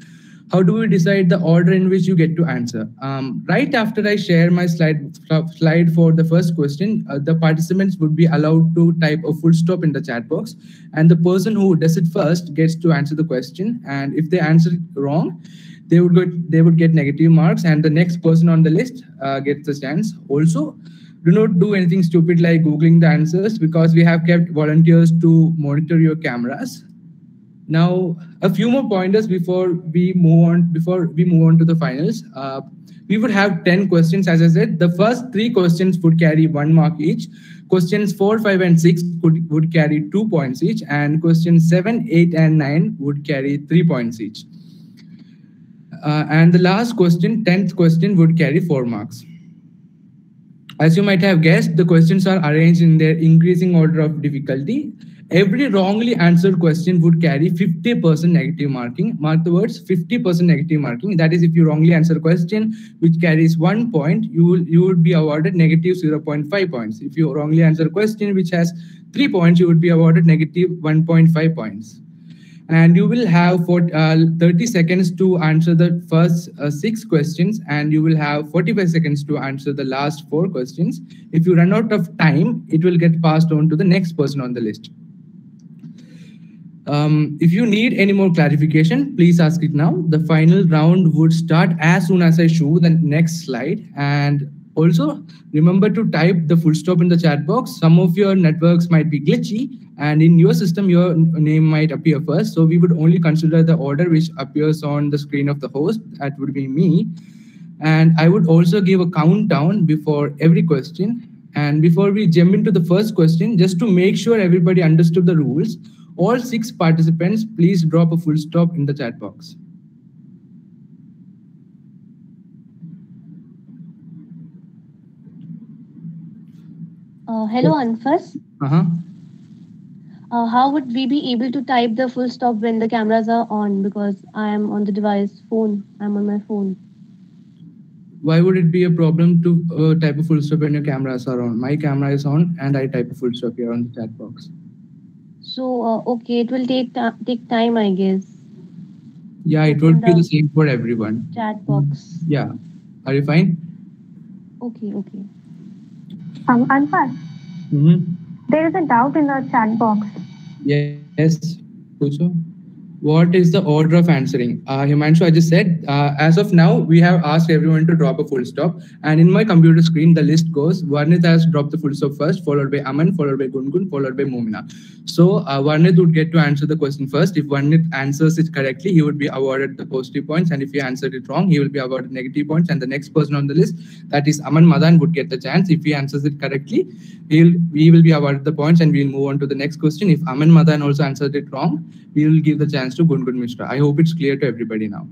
how do we decide the order in which you get to answer? Um, right after I share my slide slide for the first question, uh, the participants would be allowed to type a full stop in the chat box, and the person who does it first gets to answer the question. And if they answer it wrong, they would get they would get negative marks, and the next person on the list uh, gets the chance. Also, do not do anything stupid like googling the answers because we have kept volunteers to monitor your cameras now, a few more pointers before we move on. Before we move on to the finals, uh, we would have 10 questions. As I said, the first three questions would carry one mark each. Questions four, five, and six could, would carry two points each, and questions seven, eight, and nine would carry three points each. Uh, and the last question, 10th question, would carry four marks. As you might have guessed, the questions are arranged in their increasing order of difficulty. Every wrongly answered question would carry 50% negative marking. Mark the words 50% negative marking. That is, if you wrongly answer a question which carries one point, you will you would be awarded negative 0.5 points. If you wrongly answer a question which has three points, you would be awarded negative 1.5 points and you will have for uh, 30 seconds to answer the first uh, six questions and you will have 45 seconds to answer the last four questions if you run out of time it will get passed on to the next person on the list um, if you need any more clarification please ask it now. The final round would start as soon as i show the next slide. And also remember to type the full stop in the chat box. Some of your networks might be glitchy and in your system your name might appear first. So we would only consider the order which appears on the screen of the host. That would be me. And i would also give a countdown before every question. And before we jump into the first question just to make sure everybody understood the rules all six participants please drop a full stop in the chat box Uh, hello, Anfas. uh-huh Uh, how would we be able to type the full stop when the cameras are on? Because I am on the device phone. I'm on my phone. why would it be a problem to uh, type a full stop when your cameras are on my camera is on and i type a full stop here on the chat box So uh, okay, it will take ta- take time, I guess. yeah it would be the same for everyone Chat box. yeah are you fine Okay, okay. Um, Anfas, mm-hmm. there is a doubt in the chat box. Yes, Pucho. What is the order of answering? Uh, Himanshu, I just said, uh, as of now, we have asked everyone to drop a full stop. And in my computer screen, the list goes, Varnith has dropped the full stop first, followed by Aman, followed by Gungun, followed by Momina. So uh, Varnith would get to answer the question first. If Varnith answers it correctly, he would be awarded the positive points. And if he answered it wrong, he will be awarded negative points. And the next person on the list, that is Aman Madan, would get the chance. If he answers it correctly, he'll, we will be awarded the points and we'll move on to the next question. If Aman Madan also answered it wrong, we will give the chance to Gungun Mishra. I hope it's clear to everybody now.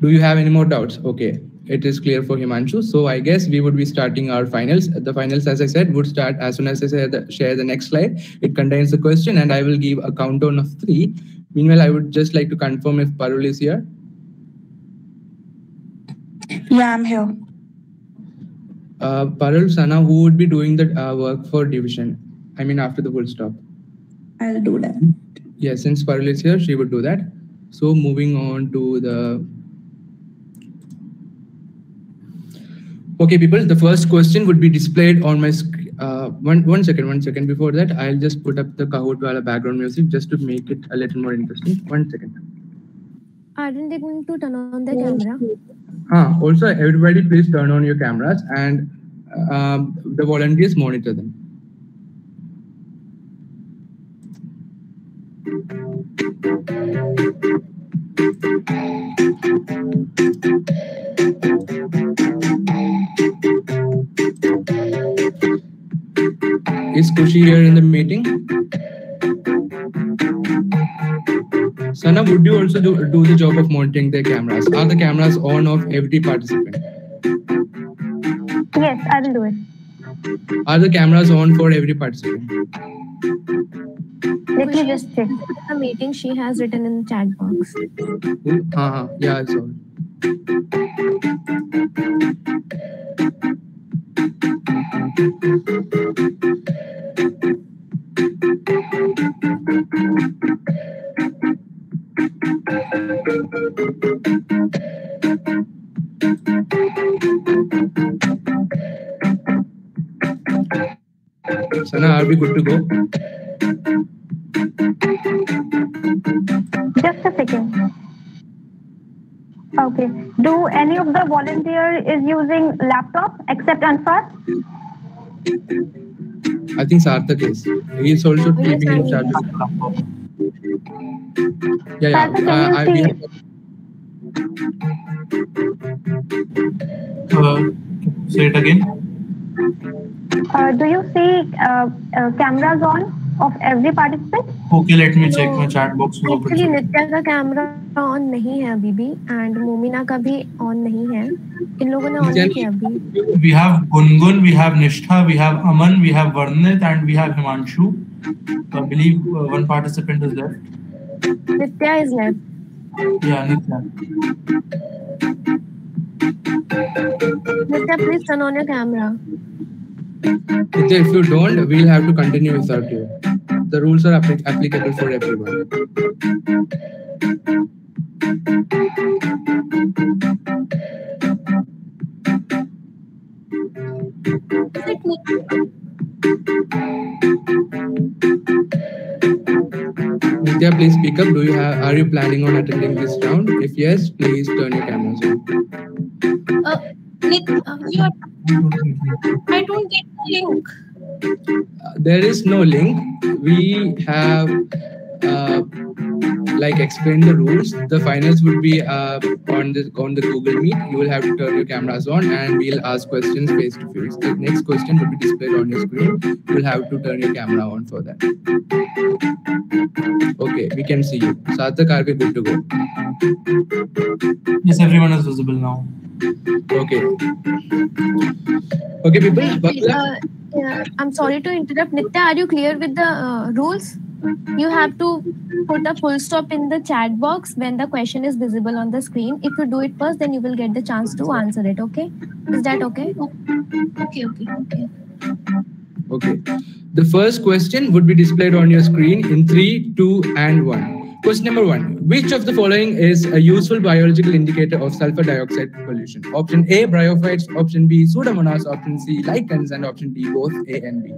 Do you have any more doubts? Okay, it is clear for Himanshu. So I guess we would be starting our finals. The finals, as I said, would start as soon as I say the, share the next slide. It contains the question and I will give a countdown of three. Meanwhile, I would just like to confirm if Parul is here. Yeah, I'm here. Uh, Parul, Sana, who would be doing the uh, work for division? I mean, after the full stop. I'll do that. Yeah, since Parul is here, she would do that. So moving on to the Okay, people, the first question would be displayed on my screen. Uh, one, one second, one second. Before that, I'll just put up the Kahoot Wala background music just to make it a little more interesting. One second. Aren't they going to turn on the camera? Ah, also, everybody please turn on your cameras and um, the volunteers monitor them. Kushi here in the meeting? Sana, would you also do, do the job of monitoring the cameras? Are the cameras on of every participant? Yes, I will do it. Are the cameras on for every participant? Let me just check. The meeting she has written in the chat box. Uh, yeah, I saw. Sana, are we good to go? Just a second. Okay. Do any of the volunteer is using laptop except Anfas? I think Sarthak is. He is also keeping in charge of Yeah, yeah. Sarthak, Uh, I, can we you Uh, say it again. Uh, do you see uh, uh, cameras on of every participant. Okay, let me so, check my chat box. Actually, नित्या का camera on नहीं है अभी भी and Momina का भी on नहीं है. इन लोगों ने ऑन किया अभी. We have Gungun we have Nishtha we have Aman we have Varnit and we have Himanshu I believe one participant is left Nitya is left yeah Nitya Nitya please turn on your camera if you don't, we'll have to continue without you. The rules are applic- applicable for everyone. Nitya, please speak up. Do you have? Are you planning on attending this round? If yes, please turn your cameras on. Uh, Nit, uh, you I don't get the link. there is no link. We have uh, like explained the rules. The finals will be uh, on the on the Google Meet. You will have to turn your cameras on, and we'll ask questions face to face. The next question will be displayed on your screen. You'll have to turn your camera on for that. Okay, we can see you. Sarthak, are we good to go? Yes, everyone is visible now. Okay. Okay, people. buckle up. Uh, yeah, I'm sorry to interrupt. Nitya, are you clear with the uh, rules? You have to put a full stop in the chat box when the question is visible on the screen. If you do it first, then you will get the chance to answer it. Okay? Is that okay? Okay, okay, okay. Okay. The first question would be displayed on your screen in three, two, and one. Question number one Which of the following is a useful biological indicator of sulfur dioxide pollution? Option A, bryophytes, option B, pseudomonas, option C, lichens, and option D, both A and B.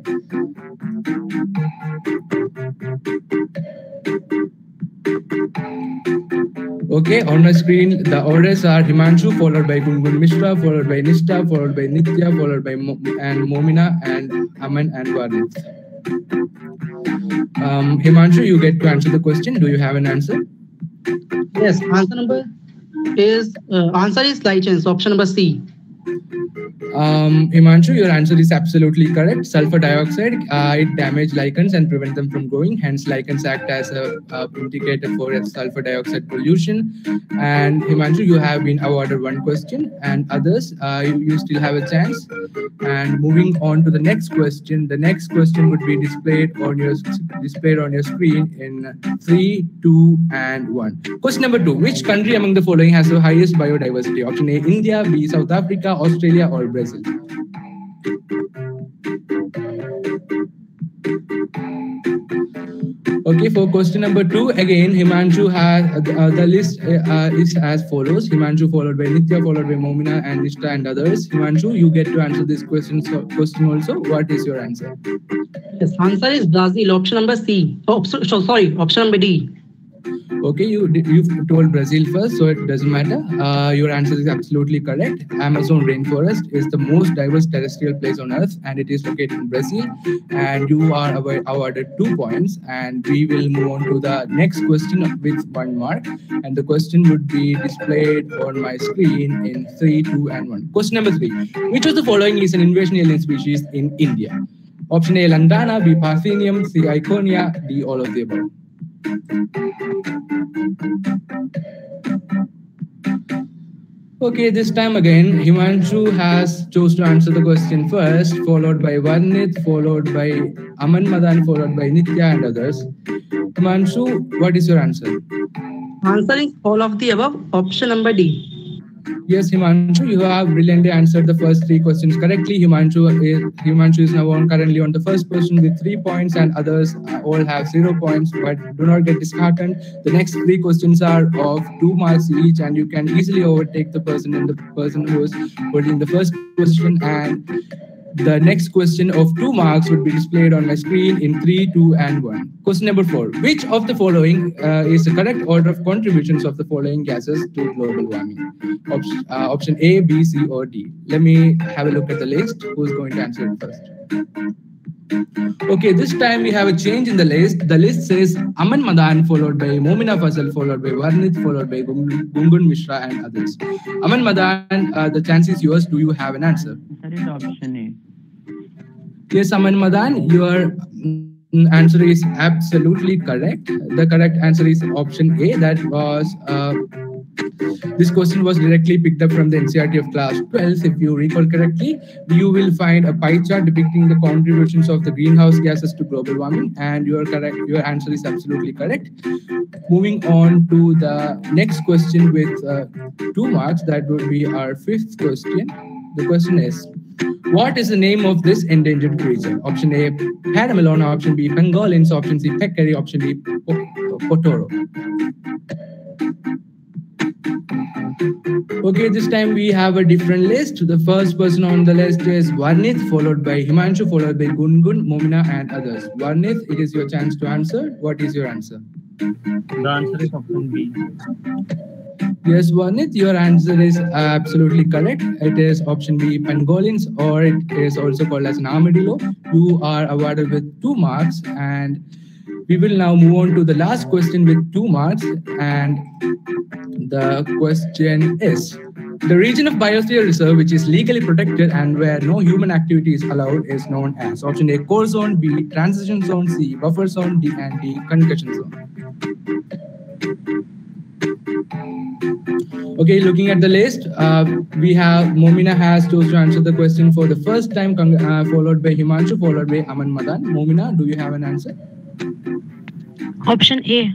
Okay, on my screen, the orders are Himanshu, followed by Gungun Mishra, followed by Nishta, followed by Nitya, followed by Mo- and Momina, and Aman and Varnith. Um, Himanshu, you get to answer the question. Do you have an answer? Yes, answer number is uh, answer is lichens. Option number C. Um, Himanshu, your answer is absolutely correct. Sulfur dioxide, uh, it damage lichens and prevent them from growing. Hence, lichens act as a, uh indicator for sulfur dioxide pollution. And Himanshu, you have been awarded one question, and others, uh, you, you still have a chance. And moving on to the next question, the next question would be displayed on your displayed on your screen in three, two, and one. Question number two: Which country among the following has the highest biodiversity? Option A: India, B: South Africa, Australia, or Brazil. Okay, for question number two, again, Himanshu has uh, the list uh, uh, is as follows: Himanshu followed by Nitya, followed by Momina and Nishta and others. Himanshu, you get to answer this question. So, question also. What is your answer? Yes, answer is Brazil. Option number C. Oh, so, so sorry. Option number D. Okay, you you told Brazil first, so it doesn't matter. Uh, your answer is absolutely correct. Amazon rainforest is the most diverse terrestrial place on Earth, and it is located in Brazil. And you are awarded two points. And we will move on to the next question with one mark. And the question would be displayed on my screen in three, two, and one. Question number three: Which of the following is an invasion alien species in India? Option A: Lantana, B. Parthenium, C. Eichhornia, D. All of the above. Okay, this time again, Himanshu has chose to answer the question first, followed by Varnith, followed by Aman Madan, followed by Nitya and others. Himanshu, what is your answer? Answer is all of the above. Option number D. Yes, Himanshu, you have brilliantly answered the first three questions correctly. Himanshu is, Himanshu is now on currently on the first position with three points, and others uh, all have zero points. But do not get disheartened. The next three questions are of two marks each, and you can easily overtake the person in the person who is holding the first position. And the next question of two marks would be displayed on my screen in three, two, and one. Question number four. Which of the following uh, is the correct order of contributions of the following gases to global warming? Option, uh, option A, B, C, or D. Let me have a look at the list. Who's going to answer it first? Okay, this time we have a change in the list. The list says Aman Madan followed by Momina Fasal followed by Varnith followed by Gung- Gungun Mishra and others. Aman Madan, uh, the chance is yours. Do you have an answer? That is option A. Yes, Aman Madan, your answer is absolutely correct. The correct answer is option A. That was uh, this question was directly picked up from the NCERT of class 12. If you recall correctly, you will find a pie chart depicting the contributions of the greenhouse gases to global warming, and your correct your answer is absolutely correct. Moving on to the next question with uh, two marks, that would be our fifth question. The question is what is the name of this endangered creature? Option A, pademelon. Option B, pangolins. Option C, peccary. Option D, potoroo. Okay, this time we have a different list. The first person on the list is Varnith, followed by Himanshu, followed by Gungun, Momina, and others. Varnith, it is your chance to answer. What is your answer? The answer is option B. Yes, Varnith, your answer is absolutely correct. It is option B, pangolins, or it is also called as an armadillo. You are awarded with two marks, and we will now move on to the last question with two marks. And the question is the region of biosphere reserve, which is legally protected and where no human activity is allowed, is known as option A, core zone, B, transition zone, C, buffer zone, D, and D, concussion zone. Okay, looking at the list, uh, we have Momina has chose to answer the question for the first time, uh, followed by Himanshu, followed by Aman Madan. Momina, do you have an answer? Option A.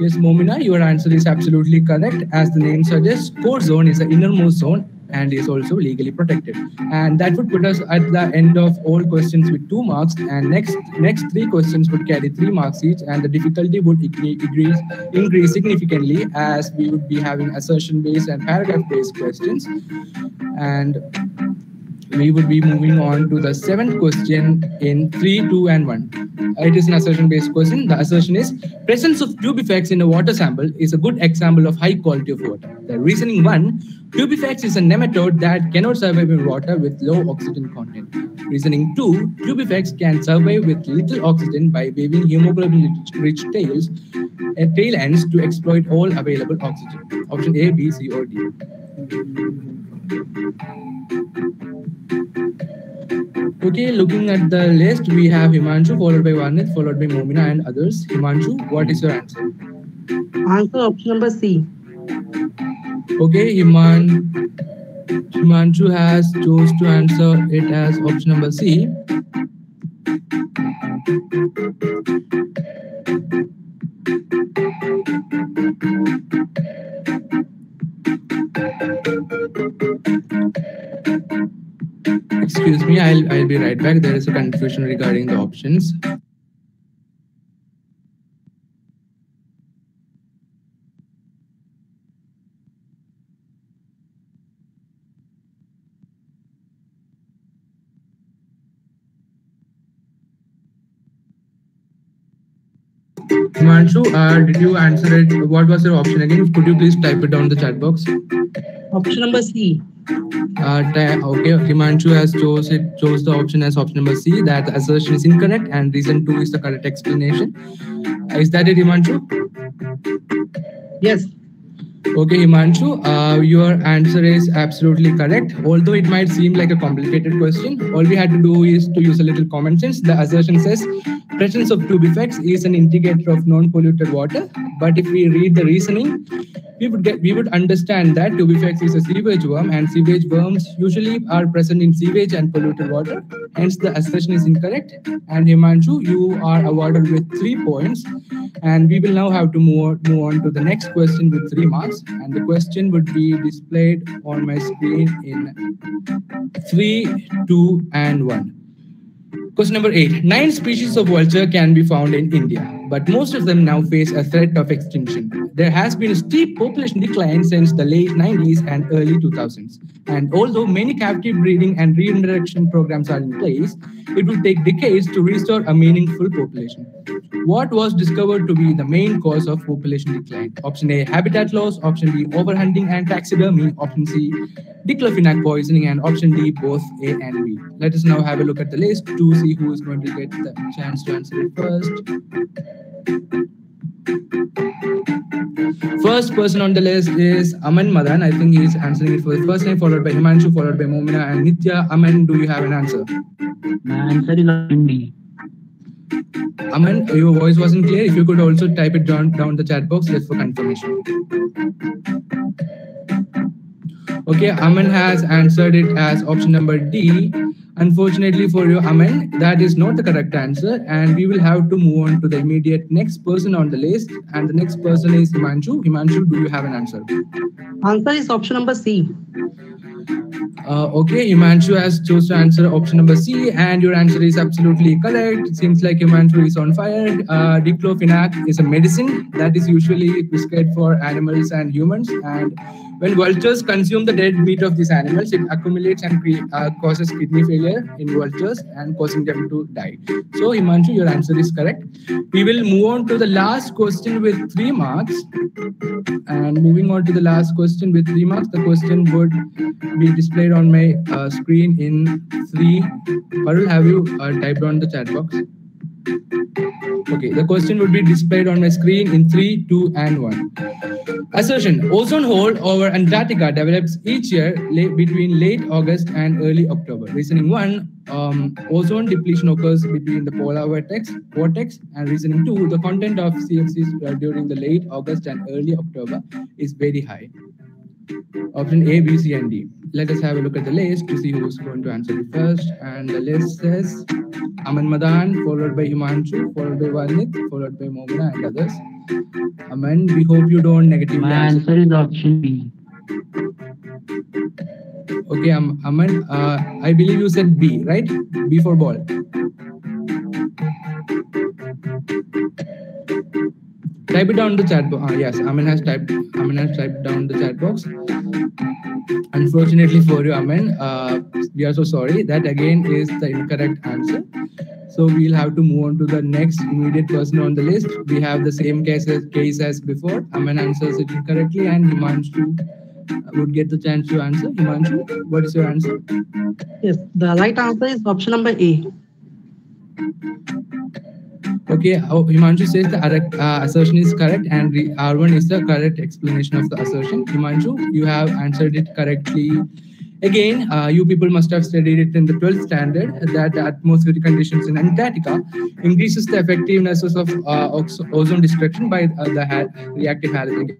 Yes, Momina, your answer is absolutely correct. As the name suggests, core zone is the innermost zone and is also legally protected. And that would put us at the end of all questions with two marks. And next next three questions would carry three marks each, and the difficulty would increase increase significantly as we would be having assertion-based and paragraph-based questions. And we would be moving on to the seventh question in 3, 2, and 1. It is an assertion based question. The assertion is presence of Tubifex in a water sample is a good example of high quality of water. The reasoning 1 Tubifex is a nematode that cannot survive in water with low oxygen content. Reasoning 2, Tubifex can survive with little oxygen by waving hemoglobin-rich tails, at tail ends to exploit all available oxygen. Option A, B, C, or D. Okay, looking at the list, we have Himanshu, followed by Varnith, followed by Momina and others. Himanshu, what is your answer? Answer option number C. Okay, Himan, Himanshu has chose to answer it as option number C. Excuse me, I'll I'll be right back. There is a confusion regarding the options. Himanshu, uh, did you answer it? What was your option again? Could you please type it down the chat box? Option number C. Uh, okay, Himanshu has chose it chose the option as option number C. That assertion is incorrect, and reason two is the correct explanation. Is that it, Himanshu? Yes. Okay, Himanshu, uh, your answer is absolutely correct. Although it might seem like a complicated question, all we had to do is to use a little common sense. The assertion says presence of Tubifex is an indicator of non-polluted water. But if we read the reasoning, we would get we would understand that effects is a sewage worm, and sewage worms usually are present in sewage and polluted water. Hence, the assertion is incorrect. And Himanshu, you are awarded with three points. And we will now have to move, move on to the next question with three marks. And the question would be displayed on my screen in three, two, and one. Question number eight. Nine species of vulture can be found in India, but most of them now face a threat of extinction. There has been a steep population decline since the late 90s and early 2000s. And although many captive breeding and reintroduction programs are in place, it will take decades to restore a meaningful population. What was discovered to be the main cause of population decline? Option A, habitat loss. Option B, overhunting and taxidermy. Option C, diclofenac poisoning. And option D, both A and B. Let us now have a look at the list to see who is going to get the chance to answer it first. First person on the list is Aman Madan. I think he's answering it for the first time, followed by Himanshu, followed by Momina and Nitya. Aman, do you have an answer? My answer is option D. Aman, your voice wasn't clear. If you could also type it down, down the chat box just for confirmation. Okay, Aman has answered it as option number D. Unfortunately for you, Aman, that is not the correct answer, and we will have to move on to the immediate next person on the list. And the next person is Himanshu. Himanshu, do you have an answer? Answer is option number C. Uh, okay, Himanshu has chose to answer option number C, and your answer is absolutely correct. It seems like Himanshu is on fire. Uh, diclofenac is a medicine that is usually prescribed for animals and humans, and when vultures consume the dead meat of these animals, it accumulates and uh, causes kidney failure in vultures and causing them to die. So, Himanshu, your answer is correct. We will move on to the last question with three marks. And moving on to the last question with three marks, the question would be displayed on my uh, screen in three. Parul, have you uh, typed on the chat box? Okay, the question would be displayed on my screen in three, two, and one. Assertion Ozone hole over Antarctica develops each year late, between late August and early October. Reasoning one um, ozone depletion occurs between the polar vortex, vortex. And reasoning two the content of CFCs uh, during the late August and early October is very high. Option A, B, C, and D. Let us have a look at the list to see who's going to answer it first. And the list says Aman Madan, followed by Himanshu, followed by Varnith, followed by Momina and others. Aman, we hope you don't negatively My answer. answer is option B. Okay, um, Aman, uh, I believe you said B, right? B for ball. Type it down the chat box. Uh, yes, Aman has typed. Aman has typed down the chat box. Unfortunately for you, Aman, uh, we are so sorry. That again is the incorrect answer. So we'll have to move on to the next immediate person on the list. We have the same case as, case as before. Aman answers it incorrectly, and Himanshu would get the chance to answer. Himanshu, what is your answer? Yes, the right answer is option number A. Okay, Himanshu says the uh, assertion is correct and R1 is the correct explanation of the assertion. Himanshu, you have answered it correctly. Again, uh, you people must have studied it in the 12th standard that the atmospheric conditions in Antarctica increases the effectiveness of uh, ozone destruction by uh, the ha- reactive halogen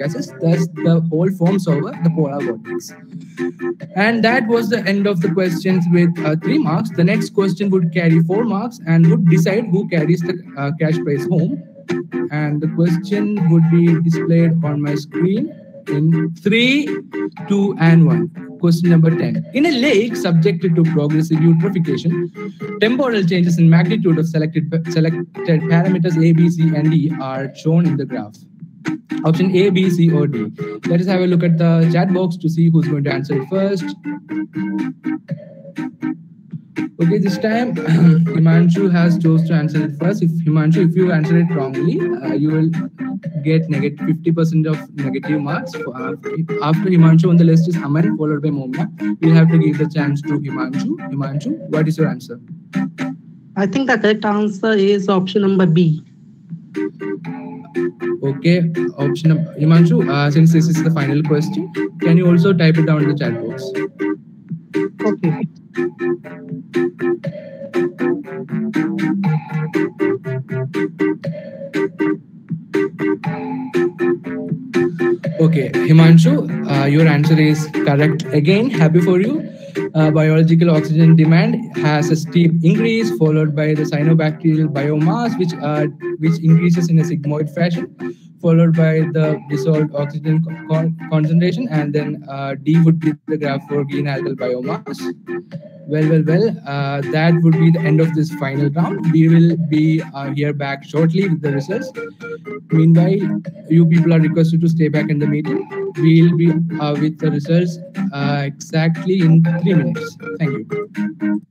gases. Thus, the hole forms over the polar vortex. And that was the end of the questions with uh, three marks. The next question would carry four marks and would decide who carries the uh, cash prize home. And the question would be displayed on my screen in three, two, and one. Question number 10. In a lake subjected to progressive eutrophication, temporal changes in magnitude of selected, selected parameters A, B, C, and D are shown in the graph. Option A, B, C, or D. Let us have a look at the chat box to see who's going to answer it first. Okay, this time Himanshu has chose to answer it first. If Himanshu, if you answer it wrongly, uh, you will get negative 50% of negative marks. For, uh, after Himanshu on the list is Aman, followed by Momina. We'll have to give the chance to Himanshu. Himanshu, what is your answer? I think the correct answer is option number B. Okay, option of Himanshu, uh, since this is the final question, can you also type it down in the chat box? Okay. Okay, Himanshu, uh, your answer is correct again. Happy for you. Uh, biological oxygen demand has a steep increase, followed by the cyanobacterial biomass, which uh, which increases in a sigmoid fashion, followed by the dissolved oxygen con- concentration, and then uh, D would be the graph for green algal biomass. Well, well, well. Uh, that would be the end of this final round. We will be uh, here back shortly with the results. Meanwhile, you people are requested to stay back in the meeting. We'll be uh, with the results uh, exactly in three minutes. Thank you.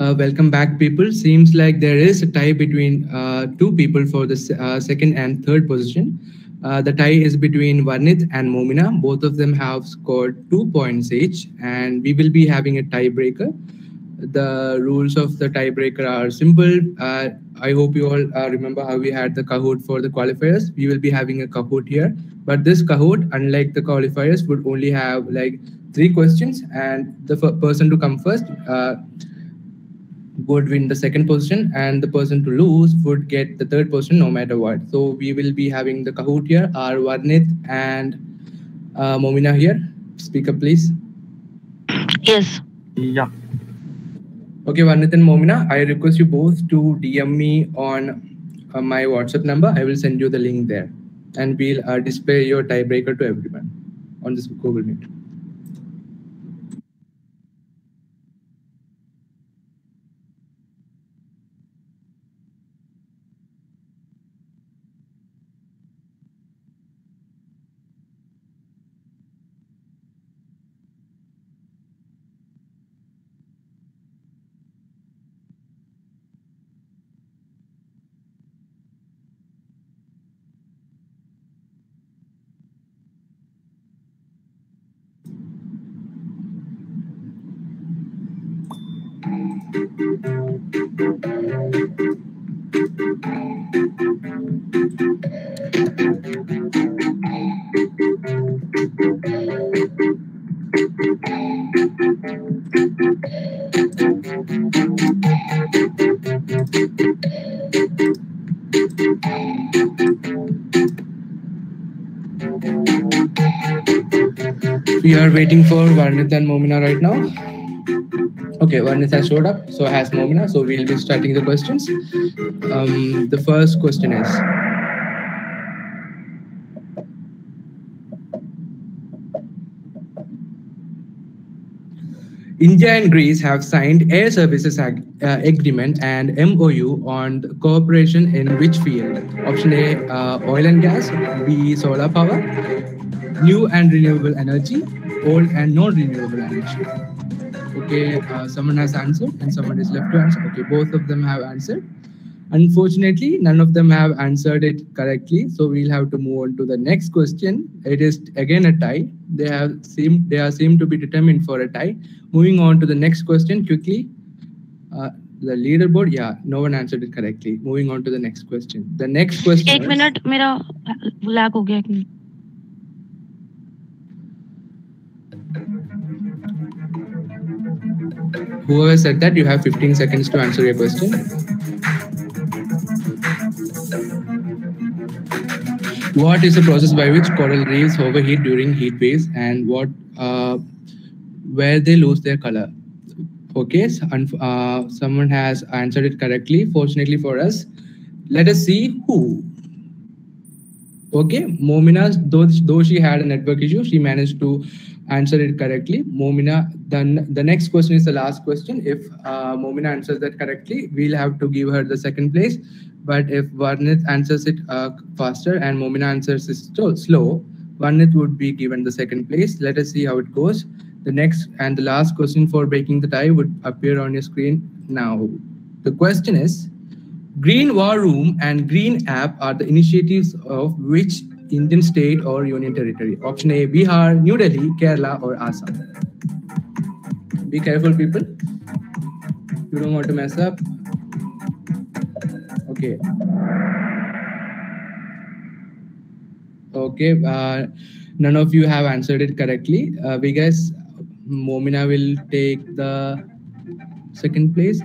Uh, welcome back, people. Seems like there is a tie between uh, two people for the uh, second and third position. Uh, the tie is between Varnith and Momina. Both of them have scored two points each, and we will be having a tiebreaker. The rules of the tiebreaker are simple. Uh, I hope you all uh, remember how we had the Kahoot for the qualifiers. We will be having a Kahoot here, but this Kahoot, unlike the qualifiers, would only have like three questions, and the person to come first would win the second position and the person to lose would get the third position no matter what. So we will be having the Kahoot here, our Varnith and uh, Momina here. Speak up, please. Yes. Yeah. Okay, Varnith and Momina, I request you both to DM me on uh, my WhatsApp number. I will send you the link there, and we'll uh, display your tiebreaker to everyone on this Google Meet. Waiting for Varnith and Momina right now. Okay, Varnith has showed up, so has Momina. So we'll be starting the questions. Um, the first question is India and Greece have signed air services ag- uh, agreement and MOU on cooperation in which field? Option A, uh, oil and gas. B, solar power New and renewable energy. Old and non-renewable energy. Okay, uh, someone has answered and someone is left to answer. Okay, both of them have answered. Unfortunately, none of them have answered it correctly. So we'll have to move on to the next question. It is again a tie. They have seemed they are seem to be determined for a tie. Moving on to the next question quickly. Uh, the leaderboard, yeah, no one answered it correctly. Moving on to the next question. The next question. एक is- minute मेरा lag हो गया एक minute Whoever said that, you have 15 seconds to answer your question. What is the process by which coral reefs overheat during heat waves and what uh, where they lose their color? Okay, so, uh, someone has answered it correctly. Fortunately for us, let us see who. Okay, Momina, though, though she had a network issue, she managed to answer it correctly. Momina, then the next question is the last question. If uh, Momina answers that correctly, we'll have to give her the second place. But if Varnith answers it uh, faster and Momina answers it slow, Varnith would be given the second place. Let us see how it goes. The next and the last question for breaking the tie would appear on your screen now. The question is Green War Room and Green App are the initiatives of which Indian state or union territory? Option A Bihar, New Delhi, Kerala, or Assam. Be careful, people. You don't want to mess up. Okay. Okay. Uh, none of you have answered it correctly. Uh, we guess Momina will take the second place.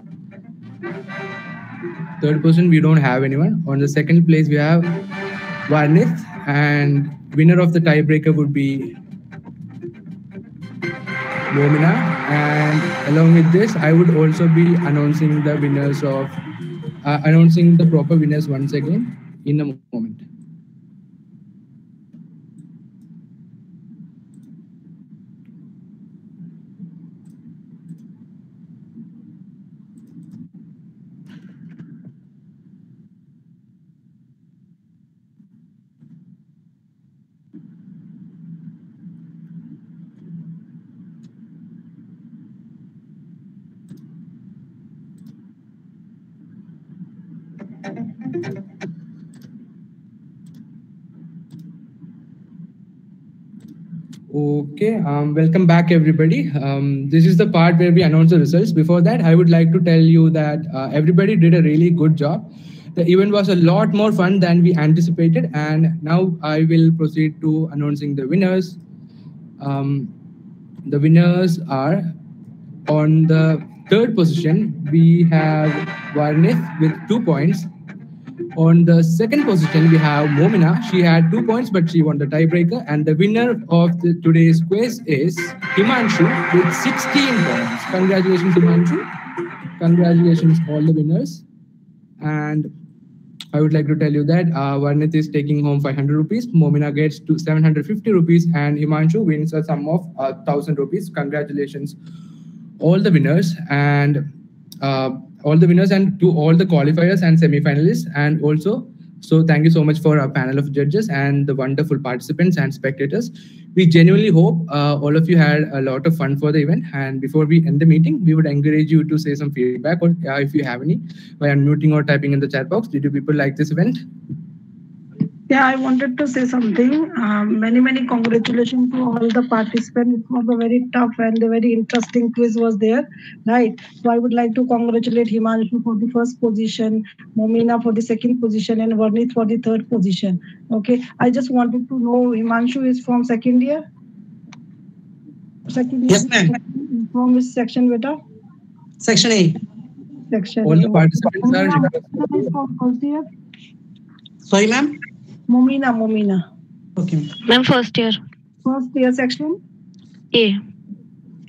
Third person, we don't have anyone. On the second place, we have Varnith, and winner of the tiebreaker would be Momina. And along with this, I would also be announcing the winners of uh, announcing the proper winners once again in a moment. Okay, um, welcome back, everybody. Um, this is the part where we announce the results. Before that, I would like to tell you that uh, everybody did a really good job. The event was a lot more fun than we anticipated, and now I will proceed to announcing the winners. Um, the winners are on the third position, we have Varnith with two points. On the second position, we have Momina. She had two points, but she won the tiebreaker. And the winner of the, today's quiz is Himanshu with 16 points. Congratulations, Himanshu. Congratulations, all the winners. And I would like to tell you that uh, Varnith is taking home 500 rupees, Momina gets to 750 rupees, and Himanshu wins a sum of uh, 1000 rupees. Congratulations, all the winners and uh, all the winners and to all the qualifiers and semi-finalists, and also so thank you so much for our panel of judges and the wonderful participants and spectators. We genuinely hope uh, all of you had a lot of fun for the event. And before we end the meeting, we would encourage you to say some feedback or uh, if you have any by unmuting or typing in the chat box. Did you people like this event? Yeah, I wanted to say something. Um, many, many congratulations to all the participants. It was a very tough and a very interesting quiz was there, right? So I would like to congratulate Himanshu for the first position, Momina for the second position, and Varnith for the third position. Okay, I just wanted to know Himanshu is from second year. Second Yes, ma'am. From which section, beta? Section A. Section. All the participants are- from first year. Sorry, ma'am. Momina, Momina. Okay. Ma'am, first year. First year section. A.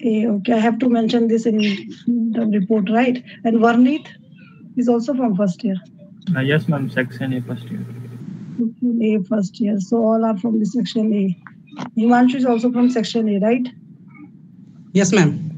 A, okay, I have to mention this in the report, right? And Varnith is also from first year. Uh, yes, ma'am. Section A first year. Section A first year. So all are from the section A. Himanshu is also from section A, right? Yes, ma'am.